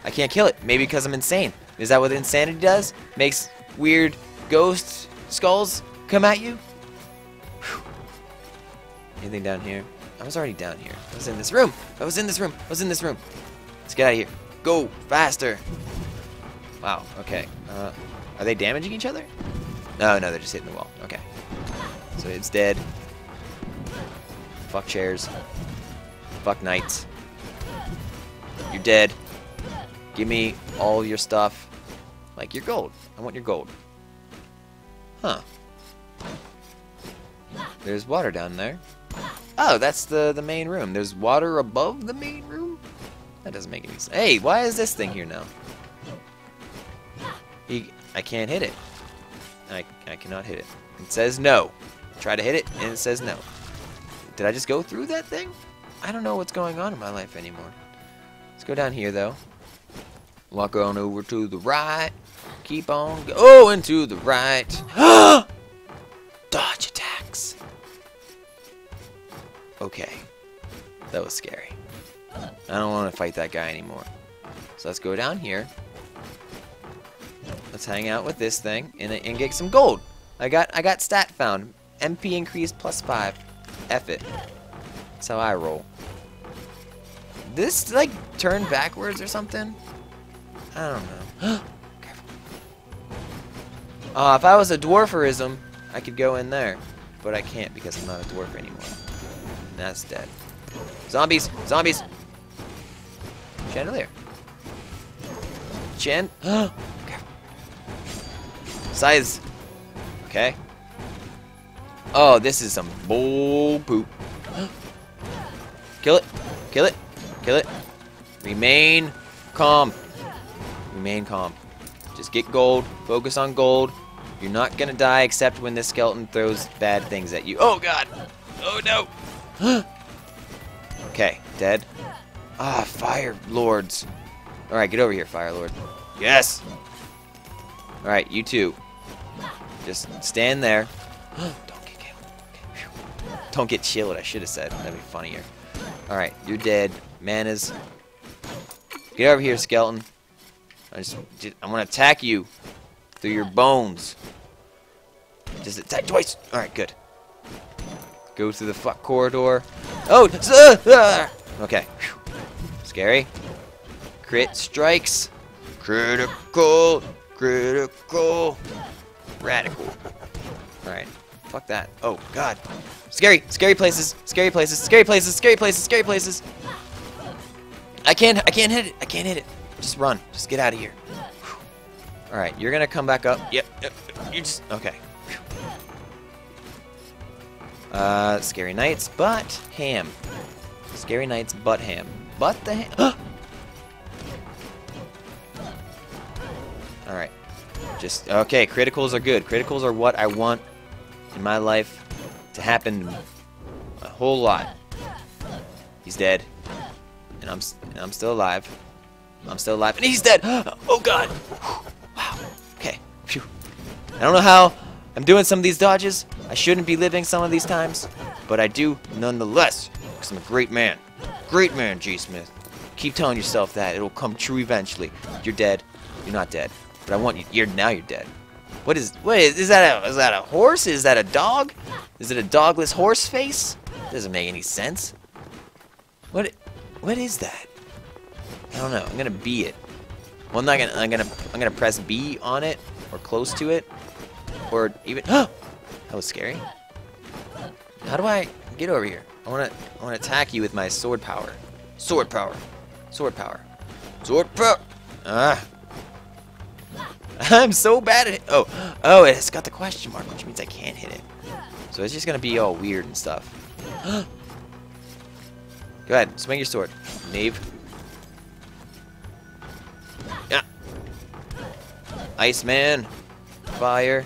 I can't kill it. Maybe because I'm insane. Is that what insanity does? Makes weird ghost skulls come at you? Whew. Anything down here? I was already down here. I was in this room. I was in this room. I was in this room. Let's get out of here. Go faster. Wow. Okay. Uh, are they damaging each other? No, no, they're just hitting the wall. Okay. So it's dead. Fuck chairs. Fuck knights. You're dead. Give me all your stuff. Like your gold. I want your gold. Huh. There's water down there. Oh, that's the, the main room. There's water above the main room? That doesn't make any sense. Hey, why is this thing here now? He, I can't hit it. I, I cannot hit it. It says no. Try to hit it, and it says no. Did I just go through that thing? I don't know what's going on in my life anymore. Let's go down here, though. Walk on over to the right. Keep on going oh, to the right. *gasps* Dodge attack. Okay. That was scary. I don't want to fight that guy anymore. So let's go down here. Let's hang out with this thing and, and get some gold. I got I got stat found. MP increased plus five. F it. That's how I roll. This like turn backwards or something? I don't know. *gasps* uh, if I was a dwarferism, I could go in there. But I can't because I'm not a dwarf anymore. That's dead. Zombies! Zombies! Chandelier. Chan. *gasps* Size. Okay. Oh, this is some bull poop. *gasps* Kill it. Kill it. Kill it. Remain calm. Remain calm. Just get gold. Focus on gold. You're not gonna die except when this skeleton throws bad things at you. Oh god! Oh no! *gasps* okay, dead. Ah, fire lords. Alright, get over here, fire lord. Yes! Alright, you two. Just stand there. *gasps* Don't get killed. Don't get chilled, I should have said. That'd be funnier. Alright, you're dead. Manas. Get over here, skeleton. I just, just I'm gonna attack you through your bones. Just attack twice. Alright, good. Go through the fuck corridor. Oh! Uh, okay. Scary. Crit strikes. Critical. Critical. Radical. Alright. Fuck that. Oh, God. Scary. Scary places. Scary places. Scary places. Scary places. Scary places. I can't. I can't hit it. I can't hit it. Just run. Just get out of here. Alright, you're gonna come back up. Yep. yep. You just. Okay. Uh, Scary Knights, but ham. Scary Knights, but ham. But the ham. *gasps* Alright. Just, okay, criticals are good. Criticals are what I want in my life to happen a whole lot. He's dead. And I'm, and I'm still alive. I'm still alive. And he's dead! *gasps* Oh god! Wow. Okay. Phew. I don't know how I'm doing some of these dodges. I shouldn't be living some of these times. But I do nonetheless. Because I'm a great man. Great man, G. Smith. Keep telling yourself that. It'll come true eventually. You're dead. You're not dead. But I want you. You're now. You're dead. What is? What is? Is that a? Is that a horse? Is that a dog? Is it a dogless horse face? Doesn't make any sense. What? What is that? I don't know. I'm gonna be it. Well, I'm not gonna. I'm gonna. I'm gonna press B on it or close to it, or even. *gasps* that was scary. How do I get over here? I wanna. I wanna attack you with my sword power. Sword power. Sword power. Sword power. Ah. *laughs* I'm so bad at it. Oh, oh, it's got the question mark, which means I can't hit it. So it's just gonna be all weird and stuff. *gasps* Go ahead, swing your sword, knave. Yeah. Iceman. Fire.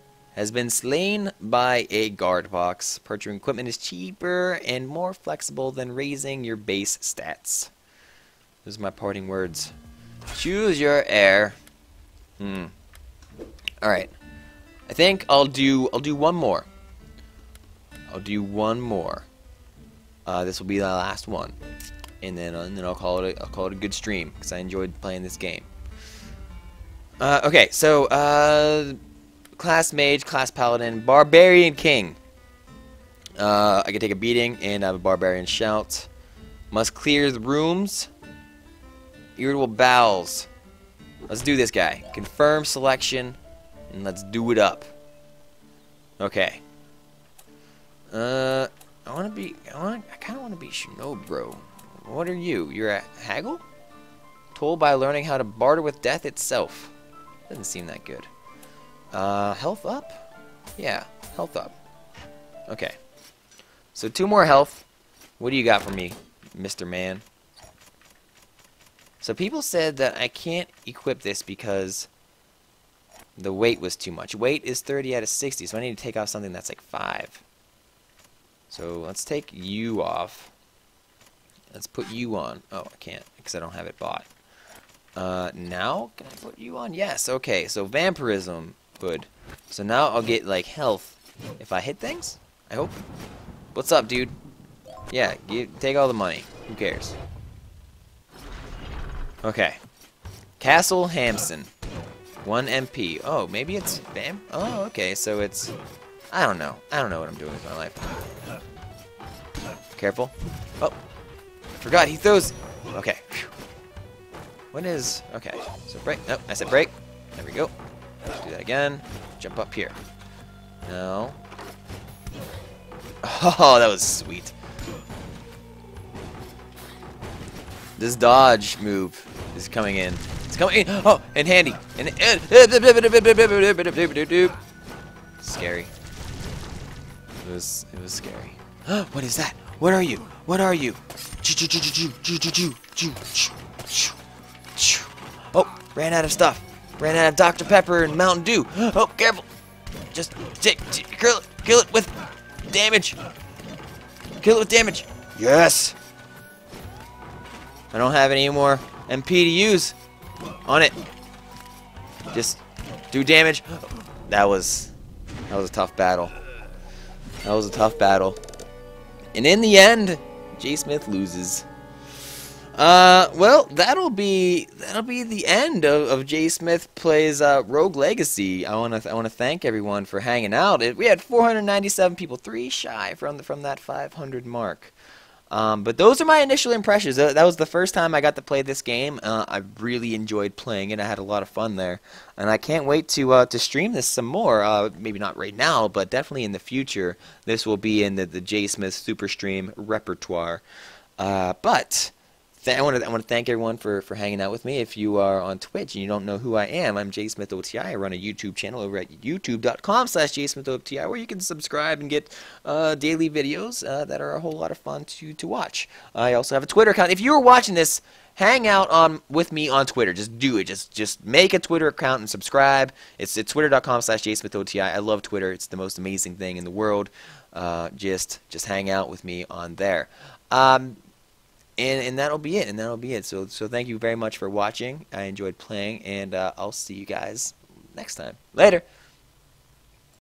has been slain by a guard box. Purchasing equipment is cheaper and more flexible than raising your base stats. Those are my parting words. Choose your heir. Hmm. Alright. I think I'll do I'll do one more. I'll do one more. Uh, this will be the last one. And then and then I'll call it a, I'll call it a good stream because I enjoyed playing this game. Uh, okay, so uh, class mage, class paladin, barbarian king. Uh, I can take a beating and I have a barbarian shout. Must clear the rooms. Irritable bowels. Let's do this guy. Confirm selection, and let's do it up. Okay. Uh, I want to be. I want. I kind of want to be Shinobro. What are you? You're a haggle? Told by learning how to barter with death itself. Doesn't seem that good. Uh, health up? Yeah, health up. Okay. So two more health. What do you got for me, Mr. Man? So people said that I can't equip this because the weight was too much. Weight is 30 out of 60, so I need to take off something that's like 5. So let's take you off. Let's put you on. Oh, I can't because I don't have it bought. Uh, now, can I put you on? Yes, okay. So vampirism hood. So now I'll get, like, health if I hit things, I hope. What's up, dude? Yeah, take all the money. Who cares? Okay. Castle Hamson. 1 MP. Oh, maybe it's Bam? Oh, okay, so it's... I don't know. I don't know what I'm doing with my life. Careful. Oh. Forgot, he throws... Okay. What is... Okay, so break. Nope, I said break. There we go. Let's do that again. Jump up here. No. Oh, *laughs* that was sweet. This dodge move is coming in. It's coming in. Oh, and handy. And, and *laughs* scary. It was it was scary. *gasps* what is that? What are you? What are you? Oh, ran out of stuff. Ran out of Dr. Pepper and Mountain Dew. Oh, careful. Just kill it, kill it with damage. Kill it with damage. Yes. I don't have any more MP to use on it. Just do damage. That was that was a tough battle. That was a tough battle. And in the end, J Smith loses. Uh, well, that'll be that'll be the end of, of J Smith plays uh, Rogue Legacy. I want to I want to thank everyone for hanging out. It, we had 497 people, three shy from the, from that 500 mark. Um, but those are my initial impressions. That, that was the first time I got to play this game. Uh, I really enjoyed playing it. I had a lot of fun there, and I can't wait to uh, to stream this some more. Uh, maybe not right now, but definitely in the future. This will be in the the J Smith Super Stream repertoire. Uh, but I want to I want to thank everyone for, for hanging out with me. If you are on Twitch and you don't know who I am, I'm J Smith OTI. I run a YouTube channel over at youtube.com slash JSmithOTI where you can subscribe and get uh, daily videos uh, that are a whole lot of fun to, to watch. I also have a Twitter account. If you are watching this, hang out on with me on Twitter. Just do it. Just just make a Twitter account and subscribe. It's at twitter.com slash JSmithOTI. I love Twitter. It's the most amazing thing in the world. Uh, just just hang out with me on there. Um, and and that'll be it and that'll be it. So so thank you very much for watching. I enjoyed playing and uh, i'll see you guys next time. Later